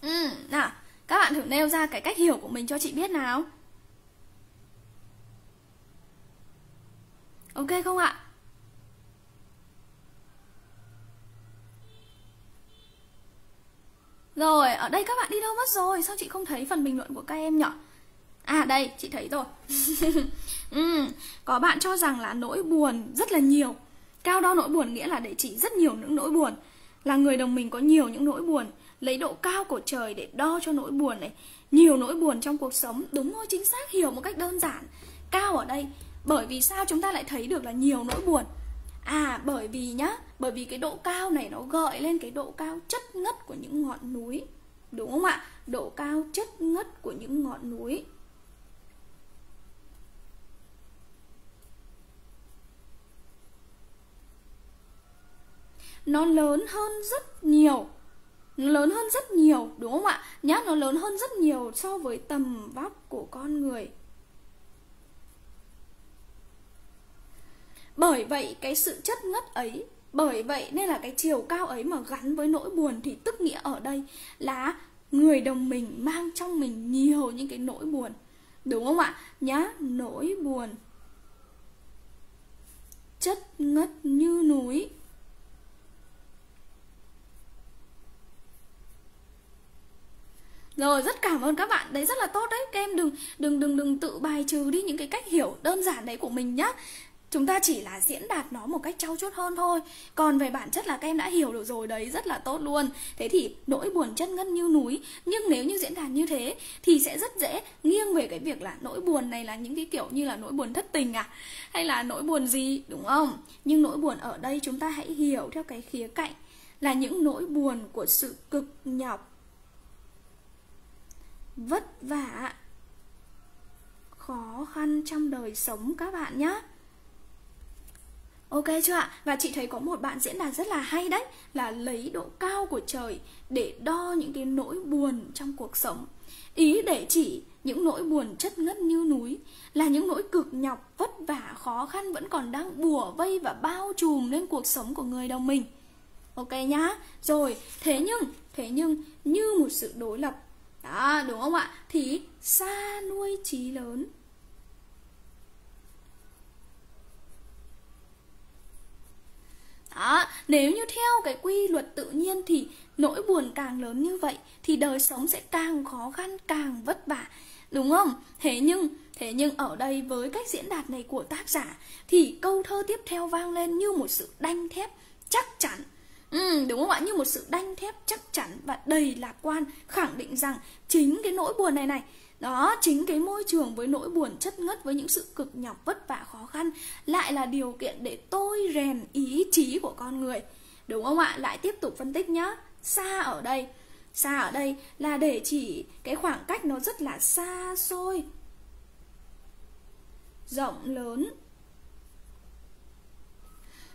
[SPEAKER 1] Ừ, nào, các bạn thử nêu ra cái cách hiểu của mình cho chị biết nào. Ok không ạ? Rồi, ở đây các bạn đi đâu mất rồi? Sao chị không thấy phần bình luận của các em nhỉ? À đây, chị thấy rồi. ừ, có bạn cho rằng là nỗi buồn rất là nhiều. Cao đo nỗi buồn nghĩa là để chỉ rất nhiều những nỗi buồn. Là người đồng mình có nhiều những nỗi buồn lấy độ cao của trời để đo cho nỗi buồn này nhiều nỗi buồn trong cuộc sống đúng thôi chính xác hiểu một cách đơn giản cao ở đây bởi vì sao chúng ta lại thấy được là nhiều nỗi buồn à bởi vì nhá bởi vì cái độ cao này nó gợi lên cái độ cao chất ngất của những ngọn núi đúng không ạ độ cao chất ngất của những ngọn núi nó lớn hơn rất nhiều. Nó lớn hơn rất nhiều, đúng không ạ? Nhá, nó lớn hơn rất nhiều so với tầm vóc của con người. Bởi vậy, cái sự chất ngất ấy, bởi vậy nên là cái chiều cao ấy mà gắn với nỗi buồn thì tức nghĩa ở đây là người đồng mình mang trong mình nhiều những cái nỗi buồn. Đúng không ạ? Nhá, nỗi buồn. Chất ngất như núi. Rồi, rất cảm ơn các bạn. Đấy, rất là tốt đấy. Các em đừng đừng đừng đừng tự bài trừ đi những cái cách hiểu đơn giản đấy của mình nhá. Chúng ta chỉ là diễn đạt nó một cách trau chuốt hơn thôi. Còn về bản chất là các em đã hiểu được rồi đấy, Rất là tốt luôn. Thế thì nỗi buồn chân ngân như núi, Nhưng nếu như diễn đạt như thế Thì sẽ rất dễ nghiêng về cái việc là nỗi buồn này là những cái kiểu như là nỗi buồn thất tình à? Hay là nỗi buồn gì, đúng không? Nhưng nỗi buồn ở đây chúng ta hãy hiểu theo cái khía cạnh Là những nỗi buồn của sự cực nhọc vất vả. Khó khăn trong đời sống các bạn nhé Ok chưa ạ? Và chị thấy có một bạn diễn đạt rất là hay đấy Là lấy độ cao của trời để đo những cái nỗi buồn trong cuộc sống. Ý để chỉ những nỗi buồn chất ngất như núi Là những nỗi cực nhọc, vất vả, khó khăn vẫn còn đang bùa vây và bao trùm lên cuộc sống của người đồng mình. Ok nhá. Rồi, thế nhưng, thế nhưng như một sự đối lập đó đúng không ạ? Thì xa nuôi trí lớn. Đó, nếu như theo cái quy luật tự nhiên thì nỗi buồn càng lớn như vậy thì đời sống sẽ càng khó khăn, càng vất vả, đúng không? Thế nhưng, thế nhưng ở đây với cách diễn đạt này của tác giả thì câu thơ tiếp theo vang lên như một sự đanh thép chắc chắn. Ừ, đúng không ạ? Như một sự đanh thép chắc chắn và đầy lạc quan khẳng định rằng chính cái nỗi buồn này này đó chính cái môi trường với nỗi buồn chất ngất với những sự cực nhọc vất vả khó khăn lại là điều kiện để tôi rèn ý chí của con người. Đúng không ạ? Lại tiếp tục phân tích nhá. Xa ở đây xa ở đây là để chỉ cái khoảng cách nó rất là xa xôi. Rộng lớn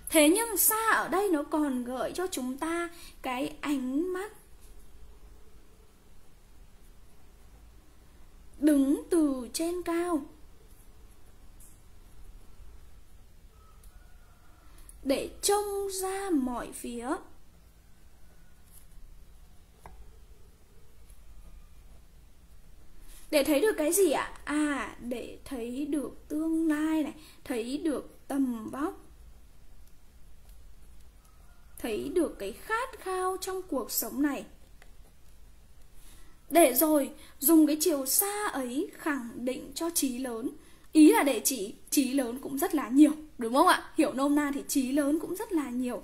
[SPEAKER 1] Thế nhưng xa ở đây nó còn gợi cho chúng ta cái ánh mắt đứng từ trên cao. Để trông ra mọi phía. Để thấy được cái gì ạ? À để thấy được tương lai này, thấy được tầm vóc thấy được cái khát khao trong cuộc sống này. Để rồi, dùng cái chiều xa ấy khẳng định cho trí lớn. Ý là để chỉ, trí lớn cũng rất là nhiều, đúng không ạ? Hiểu nôm na thì trí lớn cũng rất là nhiều.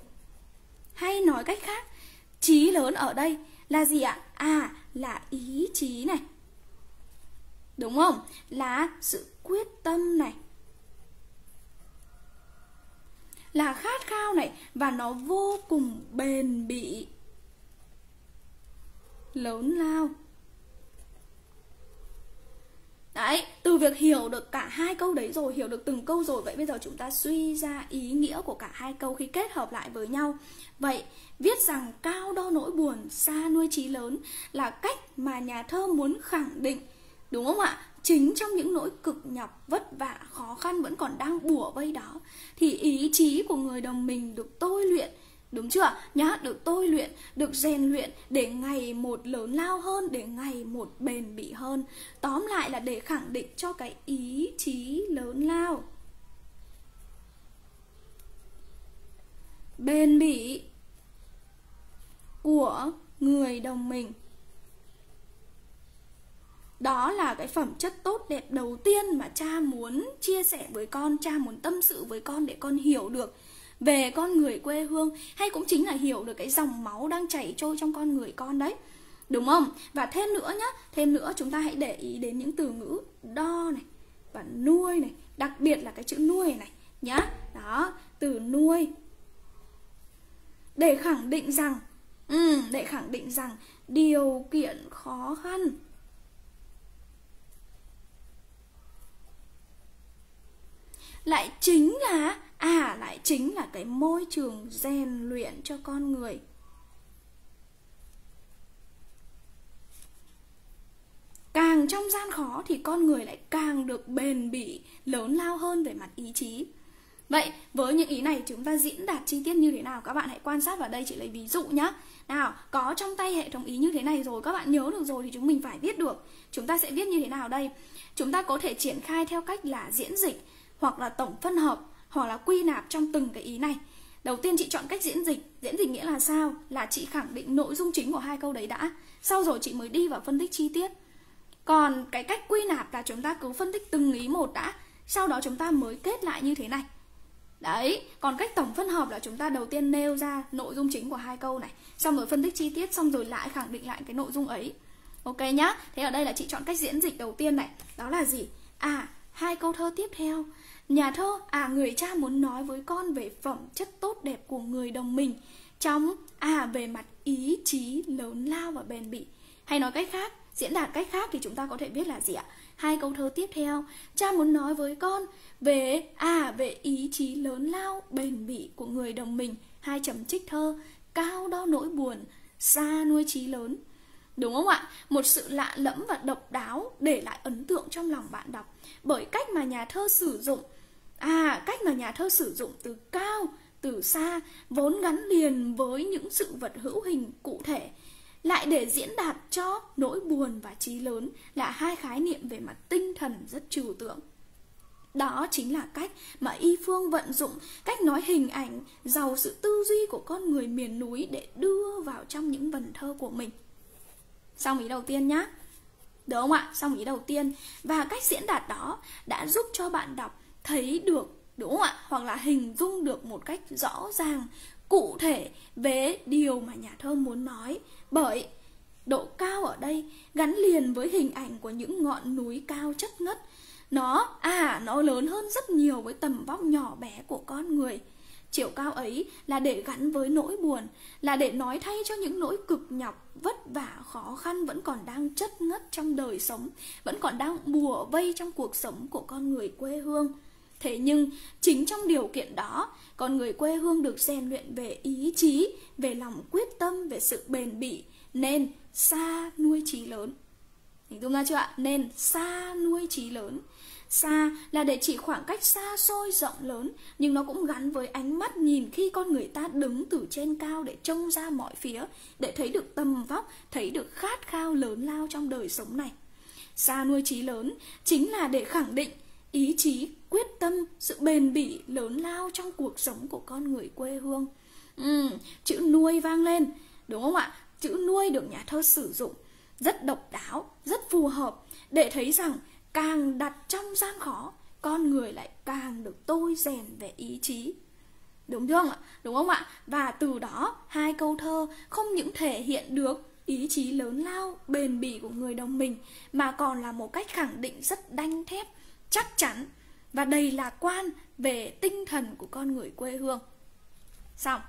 [SPEAKER 1] Hay nói cách khác, trí lớn ở đây là gì ạ? À là ý chí này. Đúng không? Là sự quyết tâm này. Là khát khao này và nó vô cùng bền bỉ. Lớn lao. Đấy, từ việc hiểu được cả hai câu đấy rồi, hiểu được từng câu rồi Vậy bây giờ chúng ta suy ra ý nghĩa của cả hai câu khi kết hợp lại với nhau. Vậy, viết rằng cao đo nỗi buồn, xa nuôi trí lớn Là cách mà nhà thơ muốn khẳng định Đúng không ạ? Chính trong những nỗi cực nhọc, vất vả, khó khăn vẫn còn đang bủa vây đó Thì ý chí của người đồng mình được tôi luyện Đúng chưa? Nhá, được tôi luyện, được rèn luyện để ngày một lớn lao hơn, để ngày một bền bỉ hơn. Tóm lại là để khẳng định cho cái ý chí lớn lao. Bền bỉ của người đồng mình. Đó là cái phẩm chất tốt đẹp đầu tiên mà cha muốn chia sẻ với con, cha muốn tâm sự với con để con hiểu được về con người quê hương hay cũng chính là hiểu được cái dòng máu đang chảy trôi trong con người con đấy. Đúng không? Và thêm nữa nhá thêm nữa chúng ta hãy để ý đến những từ ngữ đo này và nuôi này đặc biệt là cái chữ nuôi này nhá. Đó từ nuôi. Để khẳng định rằng ừ, để khẳng định rằng điều kiện khó khăn lại chính là à lại chính là cái môi trường rèn luyện cho con người. Càng trong gian khó thì con người lại càng được bền bỉ, lớn lao hơn về mặt ý chí. Vậy với những ý này chúng ta diễn đạt chi tiết như thế nào? Các bạn hãy quan sát vào đây chị lấy ví dụ nhé nào, có trong tay hệ thống ý như thế này rồi, các bạn nhớ được rồi thì chúng mình phải viết được. Chúng ta sẽ viết như thế nào đây? Chúng ta có thể triển khai theo cách là diễn dịch hoặc là tổng phân hợp, hoặc là quy nạp trong từng cái ý này. Đầu tiên chị chọn cách diễn dịch. Diễn dịch nghĩa là sao? Là chị khẳng định nội dung chính của hai câu đấy đã. Sau rồi chị mới đi vào phân tích chi tiết. Còn cái cách quy nạp là chúng ta cứ phân tích từng ý một đã. Sau đó chúng ta mới kết lại như thế này. Đấy, còn cách tổng phân hợp là chúng ta đầu tiên nêu ra nội dung chính của hai câu này. Xong rồi phân tích chi tiết, xong rồi lại khẳng định lại cái nội dung ấy. Ok nhá. Thế ở đây là chị chọn cách diễn dịch đầu tiên này. Đó là gì? À hai câu thơ tiếp theo. Nhà thơ, à người cha muốn nói với con về phẩm chất tốt đẹp của người đồng mình. Trong, à về mặt ý chí lớn lao và bền bỉ. Hay nói cách khác, diễn đạt cách khác thì chúng ta có thể biết là gì ạ? Hai câu thơ tiếp theo, cha muốn nói với con về, à về ý chí lớn lao, bền bỉ của người đồng mình. Hai chấm trích thơ, cao đo nỗi buồn, xa nuôi trí lớn. Đúng không ạ? Một sự lạ lẫm và độc đáo để lại ấn tượng trong lòng bạn đọc. Bởi cách mà nhà thơ sử dụng à cách mà nhà thơ sử dụng từ cao, từ xa, vốn gắn liền với những sự vật hữu hình cụ thể, lại để diễn đạt cho nỗi buồn và trí lớn là hai khái niệm về mặt tinh thần rất trừu tượng. Đó chính là cách mà y phương vận dụng, cách nói hình ảnh giàu sự tư duy của con người miền núi để đưa vào trong những vần thơ của mình. Xong ý đầu tiên nhá. Đúng không ạ? Xong ý đầu tiên. Và cách diễn đạt đó đã giúp cho bạn đọc thấy được đúng không ạ? Hoặc là hình dung được một cách rõ ràng, cụ thể về điều mà nhà thơ muốn nói. Bởi độ cao ở đây gắn liền với hình ảnh của những ngọn núi cao chất ngất. Nó, à, nó lớn hơn rất nhiều với tầm vóc nhỏ bé của con người. Chiều cao ấy là để gắn với nỗi buồn, là để nói thay cho những nỗi cực nhọc, vất vả, khó khăn vẫn còn đang chất ngất trong đời sống, vẫn còn đang bùa vây trong cuộc sống của con người quê hương. Thế nhưng chính trong điều kiện đó, con người quê hương được rèn luyện về ý chí, về lòng quyết tâm, về sự bền bỉ, nên xa nuôi trí lớn. Hình dung ra chưa ạ? Nên xa nuôi trí lớn. Xa là để chỉ khoảng cách xa xôi rộng lớn Nhưng nó cũng gắn với ánh mắt nhìn khi con người ta đứng từ trên cao để trông ra mọi phía Để thấy được tầm vóc, thấy được khát khao lớn lao trong đời sống này xa nuôi trí lớn chính là để khẳng định ý chí quyết tâm sự bền bỉ lớn lao trong cuộc sống của con người quê hương. Ừ, chữ nuôi vang lên đúng không ạ? Chữ nuôi được nhà thơ sử dụng rất độc đáo rất phù hợp để thấy rằng càng đặt trong gian khó con người lại càng được tôi rèn về ý chí. Đúng không ạ? Đúng không ạ? Và từ đó hai câu thơ không những thể hiện được ý chí lớn lao bền bỉ của người đồng mình mà còn là một cách khẳng định rất đanh thép chắc chắn và đầy lạc quan về tinh thần của con người quê hương. Xong.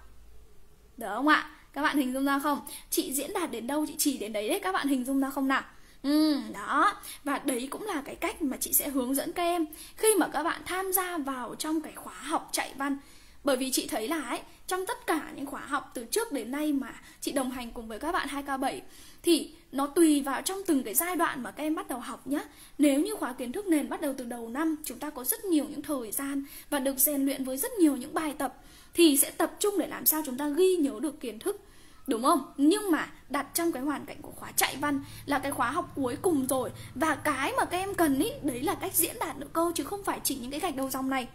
[SPEAKER 1] Được không ạ? Các bạn hình dung ra không? Chị diễn đạt đến đâu chị chỉ đến đấy đấy các bạn hình dung ra không nào? Ừ, đó. Và đấy cũng là cái cách mà chị sẽ hướng dẫn các em. Khi mà các bạn tham gia vào trong cái khóa học chạy văn bởi vì chị thấy là ấy Trong tất cả những khóa học từ trước đến nay mà chị đồng hành cùng với các bạn 2K7 Thì nó tùy vào trong từng cái giai đoạn mà các em bắt đầu học nhé Nếu như khóa kiến thức nền bắt đầu từ đầu năm Chúng ta có rất nhiều những thời gian Và được rèn luyện với rất nhiều những bài tập Thì sẽ tập trung để làm sao chúng ta ghi nhớ được kiến thức. Đúng không? Nhưng mà đặt trong cái hoàn cảnh của khóa chạy văn là cái khóa học cuối cùng rồi. Và cái mà các em cần ý, đấy là cách diễn đạt được câu chứ không phải chỉ những cái gạch đầu dòng này.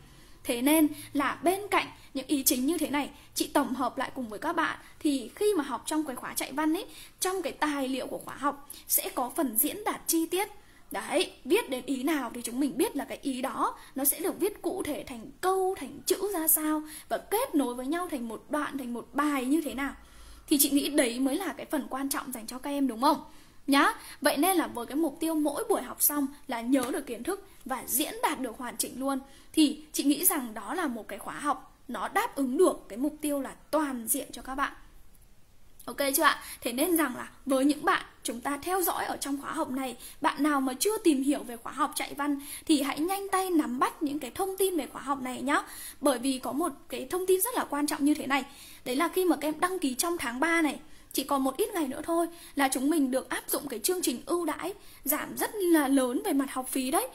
[SPEAKER 1] Thế nên là bên cạnh những ý chính như thế này Chị tổng hợp lại cùng với các bạn Thì khi mà học trong cái khóa chạy văn ấy Trong cái tài liệu của khóa học Sẽ có phần diễn đạt chi tiết. Đấy, viết đến ý nào thì chúng mình biết là cái ý đó Nó sẽ được viết cụ thể thành câu, thành chữ ra sao Và kết nối với nhau thành một đoạn, thành một bài như thế nào. Thì chị nghĩ đấy mới là cái phần quan trọng dành cho các em đúng không? Nhá vậy nên là với cái mục tiêu mỗi buổi học xong là nhớ được kiến thức và diễn đạt được hoàn chỉnh luôn thì chị nghĩ rằng đó là một cái khóa học, nó đáp ứng được cái mục tiêu là toàn diện cho các bạn Ok chưa ạ? Thế nên rằng là với những bạn chúng ta theo dõi ở trong khóa học này, Bạn nào mà chưa tìm hiểu về khóa học chạy văn Thì hãy nhanh tay nắm bắt những cái thông tin về khóa học này nhé. Bởi vì có một cái thông tin rất là quan trọng như thế này Đấy là khi mà các em đăng ký trong tháng 3 này, chỉ còn một ít ngày nữa thôi là chúng mình được áp dụng cái chương trình ưu đãi giảm rất là lớn về mặt học phí đấy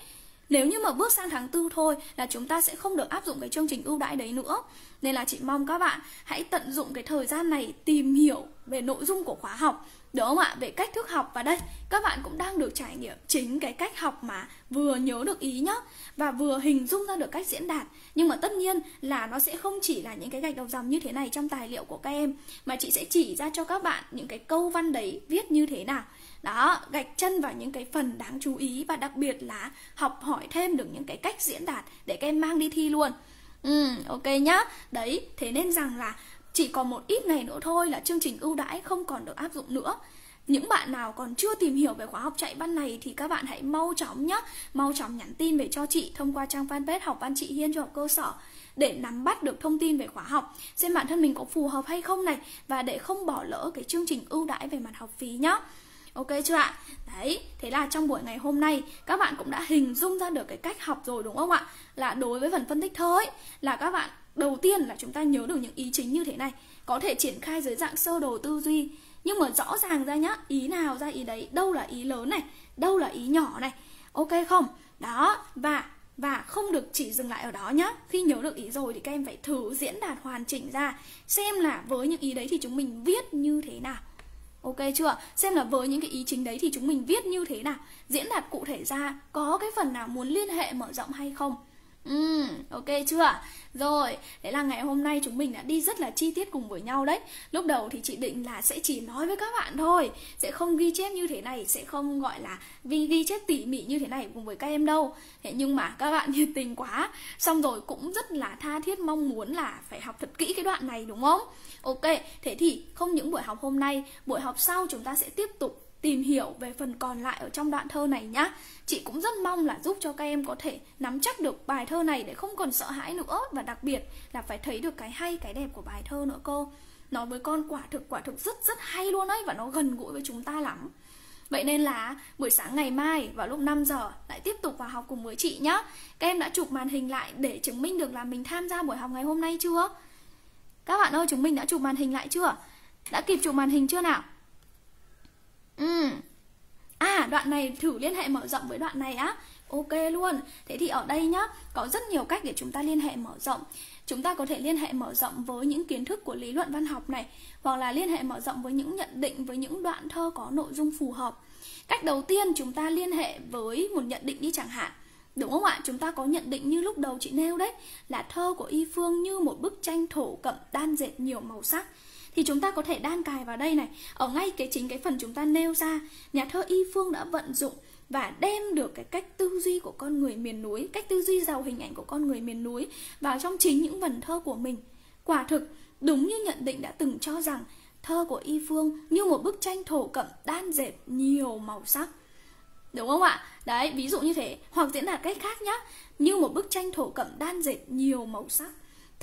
[SPEAKER 1] nếu như mà bước sang tháng tư thôi là chúng ta sẽ không được áp dụng cái chương trình ưu đãi đấy nữa. Nên là chị mong các bạn hãy tận dụng cái thời gian này tìm hiểu về nội dung của khóa học đúng không ạ? Về cách thức học và đây, các bạn cũng đang được trải nghiệm chính cái cách học mà vừa nhớ được ý nhá và vừa hình dung ra được cách diễn đạt. Nhưng mà tất nhiên là nó sẽ không chỉ là những cái gạch đầu dòng như thế này trong tài liệu của các em, mà chị sẽ chỉ ra cho các bạn những cái câu văn đấy viết như thế nào. Đó, gạch chân vào những cái phần đáng chú ý và đặc biệt là học hỏi thêm được những cái cách diễn đạt để các em mang đi thi luôn. Ừ ok nhá. Đấy, thế nên rằng là chỉ còn một ít ngày nữa thôi là chương trình ưu đãi không còn được áp dụng nữa những bạn nào còn chưa tìm hiểu về khóa học chạy văn này thì các bạn hãy mau chóng nhé Mau chóng nhắn tin về cho chị thông qua trang fanpage học văn chị Hiên cho học cơ sở Để nắm bắt được thông tin về khóa học Xem bản thân mình có phù hợp hay không này Và để không bỏ lỡ cái chương trình ưu đãi về mặt học phí nhé Ok chưa ạ? Đấy, thế là trong buổi ngày hôm nay các bạn cũng đã hình dung ra được cái cách học rồi đúng không ạ? Là đối với phần phân tích thơ ấy là các bạn đầu tiên là chúng ta nhớ được những ý chính như thế này. Có thể triển khai dưới dạng sơ đồ tư duy Nhưng mà rõ ràng ra nhá, ý nào ra ý đấy, đâu là ý lớn này, đâu là ý nhỏ này. Ok không? Đó, và và không được chỉ dừng lại ở đó nhá. Khi nhớ được ý rồi thì các em phải thử diễn đạt hoàn chỉnh ra Xem là với những ý đấy thì chúng mình viết như thế nào. Ok chưa? Xem là với những cái ý chính đấy thì chúng mình viết như thế nào. Diễn đạt cụ thể ra Có cái phần nào muốn liên hệ mở rộng hay không? Ừ, ok chưa? Rồi, đấy là ngày hôm nay chúng mình đã đi rất là chi tiết cùng với nhau đấy Lúc đầu thì chị định là sẽ chỉ nói với các bạn thôi Sẽ không ghi chép như thế này, sẽ không gọi là vì ghi chép tỉ mỉ như thế này cùng với các em đâu Thế nhưng mà các bạn nhiệt tình quá Xong rồi cũng rất là tha thiết mong muốn là phải học thật kỹ cái đoạn này đúng không? Ok, thế thì không những buổi học hôm nay, buổi học sau chúng ta sẽ tiếp tục tìm hiểu về phần còn lại ở trong đoạn thơ này nhá Chị cũng rất mong là giúp cho các em có thể nắm chắc được bài thơ này để không còn sợ hãi nữa Và đặc biệt là phải thấy được cái hay, cái đẹp của bài thơ nữa cô Nói với con quả thực, quả thực rất rất hay luôn ấy Và nó gần gũi với chúng ta lắm Vậy nên là buổi sáng ngày mai vào lúc 5 giờ lại tiếp tục vào học cùng với chị nhá Các em đã chụp màn hình lại để chứng minh được là mình tham gia buổi học ngày hôm nay chưa? Các bạn ơi chúng mình đã chụp màn hình lại chưa? Đã kịp chụp màn hình chưa nào? Ừ. À đoạn này thử liên hệ mở rộng với đoạn này á. Ok luôn. Thế thì ở đây nhá, có rất nhiều cách để chúng ta liên hệ mở rộng. Chúng ta có thể liên hệ mở rộng với những kiến thức của lý luận văn học này, hoặc là liên hệ mở rộng với những nhận định, với những đoạn thơ có nội dung phù hợp. Cách đầu tiên chúng ta liên hệ với một nhận định đi chẳng hạn. Đúng không ạ? Chúng ta có nhận định như lúc đầu chị nêu đấy, Là thơ của Y Phương như một bức tranh thổ cẩm, đan dệt nhiều màu sắc. Thì chúng ta có thể đan cài vào đây này. Ở ngay cái chính cái phần chúng ta nêu ra, Nhà thơ Y Phương đã vận dụng và đem được cái cách tư duy của con người miền núi, cách tư duy giàu hình ảnh của con người miền núi vào trong chính những vần thơ của mình. Quả thực, đúng như nhận định đã từng cho rằng, thơ của y phương như một bức tranh thổ cẩm đan dệt nhiều màu sắc. Đúng không ạ? Đấy, ví dụ như thế. Hoặc diễn đạt cách khác nhá. Như một bức tranh thổ cẩm đan dệt nhiều màu sắc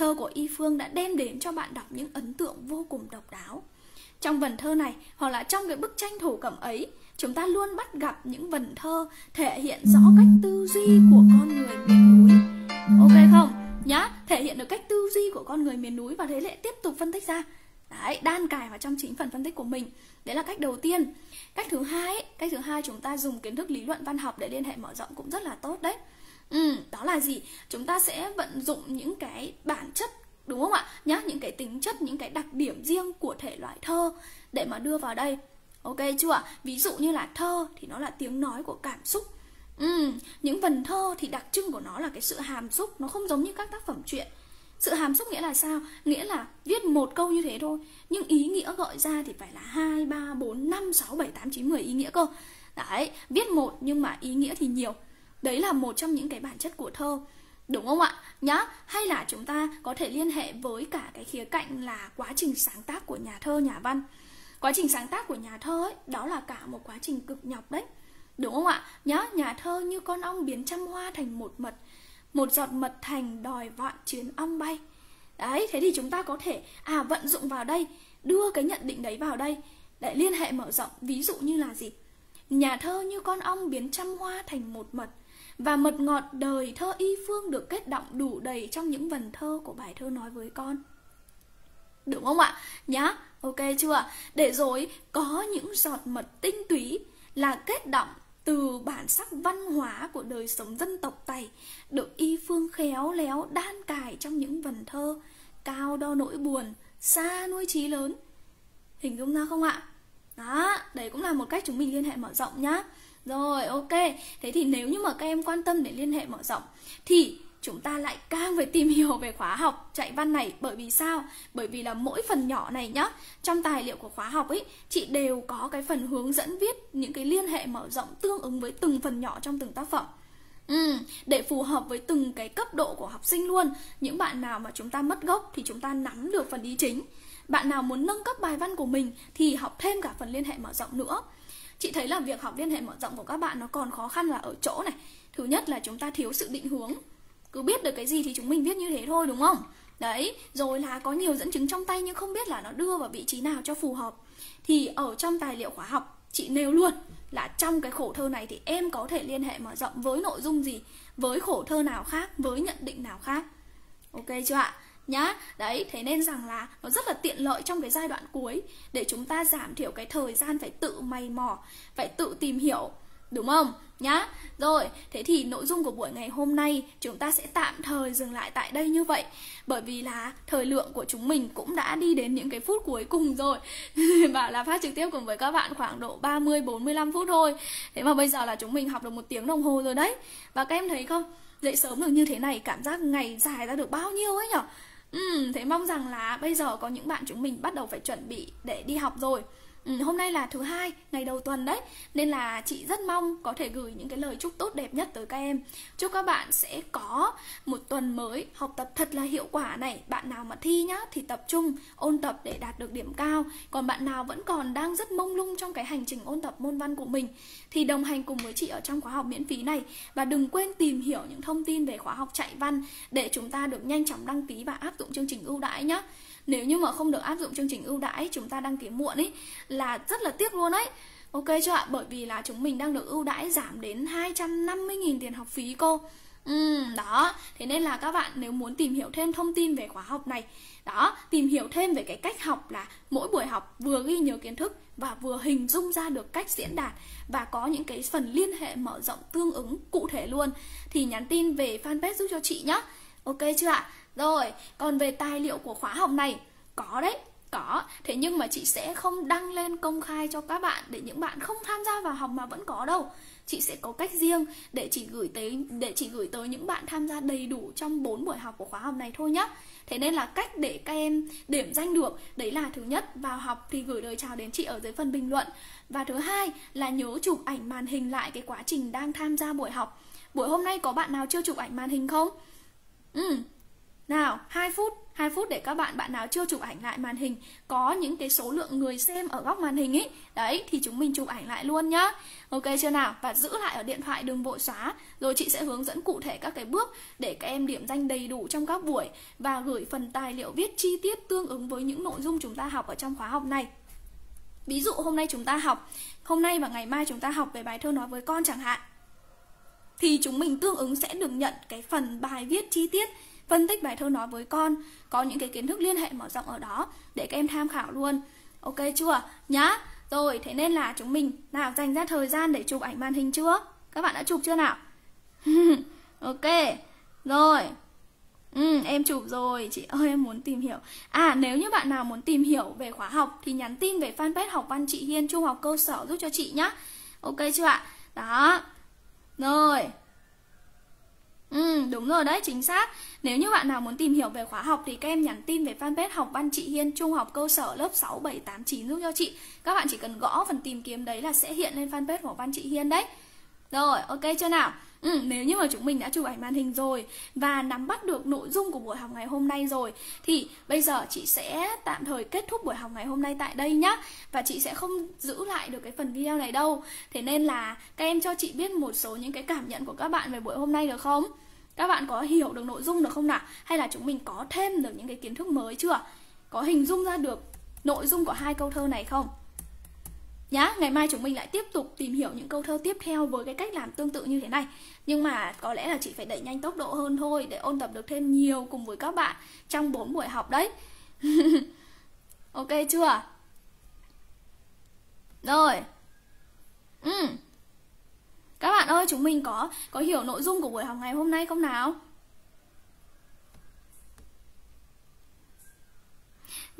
[SPEAKER 1] thơ của y phương đã đem đến cho bạn đọc những ấn tượng vô cùng độc đáo. Trong vần thơ này, hoặc là trong cái bức tranh thổ cẩm ấy, chúng ta luôn bắt gặp những vần thơ thể hiện rõ cách tư duy của con người miền núi. Ok không? Nhá, thể hiện được cách tư duy của con người miền núi và thế lại tiếp tục phân tích ra. Đấy, đan cài vào trong chính phần phân tích của mình. Đấy là cách đầu tiên. Cách thứ hai, cách thứ hai chúng ta dùng kiến thức lý luận văn học để liên hệ mở rộng cũng rất là tốt đấy ừ, đó là gì? Chúng ta sẽ vận dụng những cái bản chất đúng không ạ? Nhá những cái tính chất những cái đặc điểm riêng của thể loại thơ để mà đưa vào đây. Ok chưa ví dụ như là thơ thì nó là tiếng nói của cảm xúc. Ừ, những vần thơ thì đặc trưng của nó là cái sự hàm xúc nó không giống như các tác phẩm truyện. Sự hàm xúc nghĩa là sao? Nghĩa là viết một câu như thế thôi nhưng ý nghĩa gọi ra thì phải là hai ba bốn năm sáu bảy tám chín mười ý nghĩa cơ. Đấy viết một nhưng mà ý nghĩa thì nhiều đấy là một trong những cái bản chất của thơ, đúng không ạ? Nhá, hay là chúng ta có thể liên hệ với cả cái khía cạnh là quá trình sáng tác của nhà thơ, nhà văn. Quá trình sáng tác của nhà thơ ấy, đó là cả một quá trình cực nhọc đấy, đúng không ạ? Nhá, nhà thơ như con ong biến trăm hoa thành một mật, một giọt mật thành đòi vạn chuyến ong bay. Đấy, thế thì chúng ta có thể à vận dụng vào đây, đưa cái nhận định đấy vào đây, để liên hệ mở rộng, ví dụ như là gì? Nhà thơ như con ong biến trăm hoa thành một mật và mật ngọt đời thơ y phương được kết động đủ đầy trong những vần thơ của bài thơ nói với con. Đúng không ạ? Nhá, ok chưa? Để rồi có những giọt mật tinh túy là kết động từ bản sắc văn hóa của đời sống dân tộc Tày, được y phương khéo léo đan cài trong những vần thơ cao đo nỗi buồn, xa nuôi trí lớn. Hình dung ra không ạ? Đó đấy cũng là một cách chúng mình liên hệ mở rộng nhá rồi ok. Thế thì nếu như mà các em quan tâm để liên hệ mở rộng thì chúng ta lại càng phải tìm hiểu về khóa học chạy văn này. Bởi vì sao? Bởi vì là mỗi phần nhỏ này nhá trong tài liệu của khóa học ấy chị đều có cái phần hướng dẫn viết những cái liên hệ mở rộng tương ứng với từng phần nhỏ trong từng tác phẩm. Ừ, để phù hợp với từng cái cấp độ của học sinh luôn. Những bạn nào mà chúng ta mất gốc thì chúng ta nắm được phần ý chính. Bạn nào muốn nâng cấp bài văn của mình thì học thêm cả phần liên hệ mở rộng nữa. Chị thấy là việc học liên hệ mở rộng của các bạn nó còn khó khăn là ở chỗ này. Thứ nhất là chúng ta thiếu sự định hướng. Cứ biết được cái gì thì chúng mình viết như thế thôi, đúng không? Đấy, rồi là có nhiều dẫn chứng trong tay nhưng không biết là nó đưa vào vị trí nào cho phù hợp. Thì ở trong tài liệu khóa học, chị nêu luôn là trong cái khổ thơ này thì em có thể liên hệ mở rộng với nội dung gì, với khổ thơ nào khác, với nhận định nào khác. Ok chưa ạ? Nhá. Đấy, thế nên rằng là nó rất là tiện lợi trong cái giai đoạn cuối. Để chúng ta giảm thiểu cái thời gian phải tự mày mò, phải tự tìm hiểu, đúng không? Nhá. Rồi, thế thì nội dung của buổi ngày hôm nay chúng ta sẽ tạm thời dừng lại tại đây như vậy. Bởi vì là thời lượng của chúng mình cũng đã đi đến những cái phút cuối cùng rồi. Bảo là phát trực tiếp cùng với các bạn khoảng độ 30 45 phút thôi. Thế mà bây giờ là chúng mình học được một tiếng đồng hồ rồi đấy. Và các em thấy không? Dậy sớm được như thế này, cảm giác ngày dài ra được bao nhiêu ấy nhở? Ừ, thế mong rằng là bây giờ có những bạn chúng mình bắt đầu phải chuẩn bị để đi học rồi. Ừ, hôm nay là thứ hai, ngày đầu tuần đấy. Nên là chị rất mong có thể gửi những cái lời chúc tốt đẹp nhất tới các em. Chúc các bạn sẽ có một tuần mới học tập thật là hiệu quả này. Bạn nào mà thi nhá, thì tập trung, ôn tập để đạt được điểm cao. Còn bạn nào vẫn còn đang rất mông lung trong cái hành trình ôn tập môn văn của mình, thì đồng hành cùng với chị ở trong khóa học miễn phí này. Và đừng quên tìm hiểu những thông tin về khóa học chạy văn để chúng ta được nhanh chóng đăng ký và áp dụng chương trình ưu đãi nhé nếu như mà không được áp dụng chương trình ưu đãi chúng ta đăng ký muộn ấy là rất là tiếc luôn ấy Ok chưa ạ? Bởi vì là chúng mình đang được ưu đãi giảm đến 250.000 tiền học phí cô Ừ, đó, thế nên là các bạn nếu muốn tìm hiểu thêm thông tin về khóa học này Đó, tìm hiểu thêm về cái cách học là mỗi buổi học vừa ghi nhớ kiến thức và vừa hình dung ra được cách diễn đạt Và có những cái phần liên hệ mở rộng tương ứng cụ thể luôn Thì nhắn tin về fanpage giúp cho chị nhé Ok chưa ạ? Rồi, còn về tài liệu của khóa học này Có đấy, có. Thế nhưng mà chị sẽ không đăng lên công khai cho các bạn để những bạn không tham gia vào học mà vẫn có đâu. Chị sẽ có cách riêng để chị gửi tới để chị gửi tới những bạn tham gia đầy đủ trong 4 buổi học của khóa học này thôi nhé thế nên là cách để các em điểm danh được đấy là thứ nhất vào học thì gửi lời chào đến chị ở dưới phần bình luận. Và thứ hai là nhớ chụp ảnh màn hình lại cái quá trình đang tham gia buổi học. Buổi hôm nay có bạn nào chưa chụp ảnh màn hình không? Ừ nào 2 phút 2 phút để các bạn bạn nào chưa chụp ảnh lại màn hình, có những cái số lượng người xem ở góc màn hình ấy, đấy, thì chúng mình chụp ảnh lại luôn nhá. Ok chưa nào? Và giữ lại ở điện thoại đừng vội xóa rồi chị sẽ hướng dẫn cụ thể các cái bước để các em điểm danh đầy đủ trong các buổi và gửi phần tài liệu viết chi tiết tương ứng với những nội dung chúng ta học ở trong khóa học này. Ví dụ hôm nay chúng ta học, hôm nay và ngày mai chúng ta học về bài thơ nói với con chẳng hạn, thì chúng mình tương ứng sẽ được nhận cái phần bài viết chi tiết phân tích bài thơ nói với con có những cái kiến thức liên hệ mở rộng ở đó để các em tham khảo luôn. Ok chưa? Nhá. Rồi thế nên là chúng mình nào dành ra thời gian để chụp ảnh màn hình chưa? Các bạn đã chụp chưa nào? Ok. Rồi. Ừ, em chụp rồi, chị ơi em muốn tìm hiểu. À, nếu như bạn nào muốn tìm hiểu về khóa học Thì nhắn tin về fanpage học văn chị Hiên Trung học cơ sở giúp cho chị nhá. Ok chưa ạ? Đó. Rồi. Ừ, đúng rồi đấy, chính xác. Nếu như bạn nào muốn tìm hiểu về khóa học thì các em nhắn tin về fanpage học văn chị Hiên Trung học cơ sở lớp 6, 7, 8, 9 giúp cho chị. Các bạn chỉ cần gõ phần tìm kiếm đấy là sẽ hiện lên fanpage của văn chị Hiên đấy. Rồi, ok chưa nào? Ừ, nếu như mà chúng mình đã chụp ảnh màn hình rồi và nắm bắt được nội dung của buổi học ngày hôm nay rồi thì bây giờ chị sẽ tạm thời kết thúc buổi học ngày hôm nay tại đây nhá. Và chị sẽ không giữ lại được cái phần video này đâu. Thế nên là các em cho chị biết một số những cái cảm nhận của các bạn về buổi hôm nay được không? Các bạn có hiểu được nội dung được không nào? Hay là chúng mình có thêm được những cái kiến thức mới chưa? Có hình dung ra được nội dung của hai câu thơ này không? Nhá, ngày mai chúng mình lại tiếp tục tìm hiểu những câu thơ tiếp theo với cái cách làm tương tự như thế này. Nhưng mà có lẽ là chị phải đẩy nhanh tốc độ hơn thôi để ôn tập được thêm nhiều cùng với các bạn trong 4 buổi học đấy. Ok chưa? Rồi. Ừ. Các bạn ơi, chúng mình có có hiểu nội dung của buổi học ngày hôm nay không nào?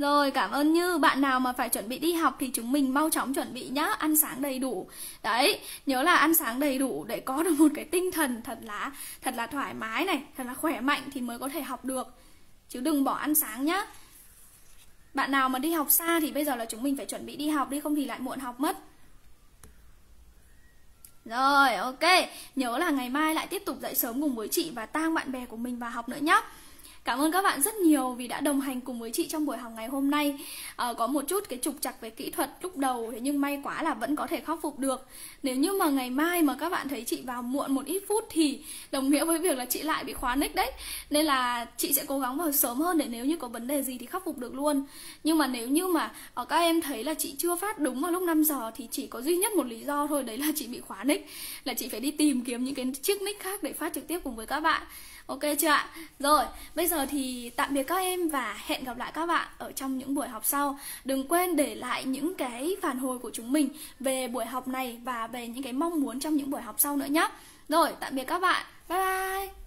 [SPEAKER 1] Rồi cảm ơn Như. Bạn nào mà phải chuẩn bị đi học thì chúng mình mau chóng chuẩn bị nhá. Ăn sáng đầy đủ. Đấy nhớ là ăn sáng đầy đủ để có được một cái tinh thần thật là thật là thoải mái này Thật là khỏe mạnh thì mới có thể học được. Chứ đừng bỏ ăn sáng nhá. Bạn nào mà đi học xa thì bây giờ là chúng mình phải chuẩn bị đi học đi Không thì lại muộn học mất. Rồi, ok. Nhớ là ngày mai lại tiếp tục dậy sớm cùng với chị và tang bạn bè của mình vào học nữa nhé. Cảm ơn các bạn rất nhiều vì đã đồng hành cùng với chị trong buổi học ngày hôm nay. À, Có một chút cái trục trặc về kỹ thuật lúc đầu Thế nhưng may quá là vẫn có thể khắc phục được. Nếu như mà ngày mai mà các bạn thấy chị vào muộn một ít phút Thì đồng nghĩa với việc là chị lại bị khóa nick đấy. Nên là chị sẽ cố gắng vào sớm hơn để nếu như có vấn đề gì thì khắc phục được luôn. Nhưng mà nếu như mà ở các em thấy là chị chưa phát đúng vào lúc 5 giờ Thì chỉ có duy nhất một lý do thôi Đấy là chị bị khóa nick. Là chị phải đi tìm kiếm những cái chiếc nick khác để phát trực tiếp cùng với các bạn. Ok chưa ạ? Rồi, bây giờ thì tạm biệt các em và hẹn gặp lại các bạn ở trong những buổi học sau. Đừng quên để lại những cái phản hồi của chúng mình về buổi học này và về những cái mong muốn trong những buổi học sau nữa nhé. Rồi, tạm biệt các bạn. Bye bye.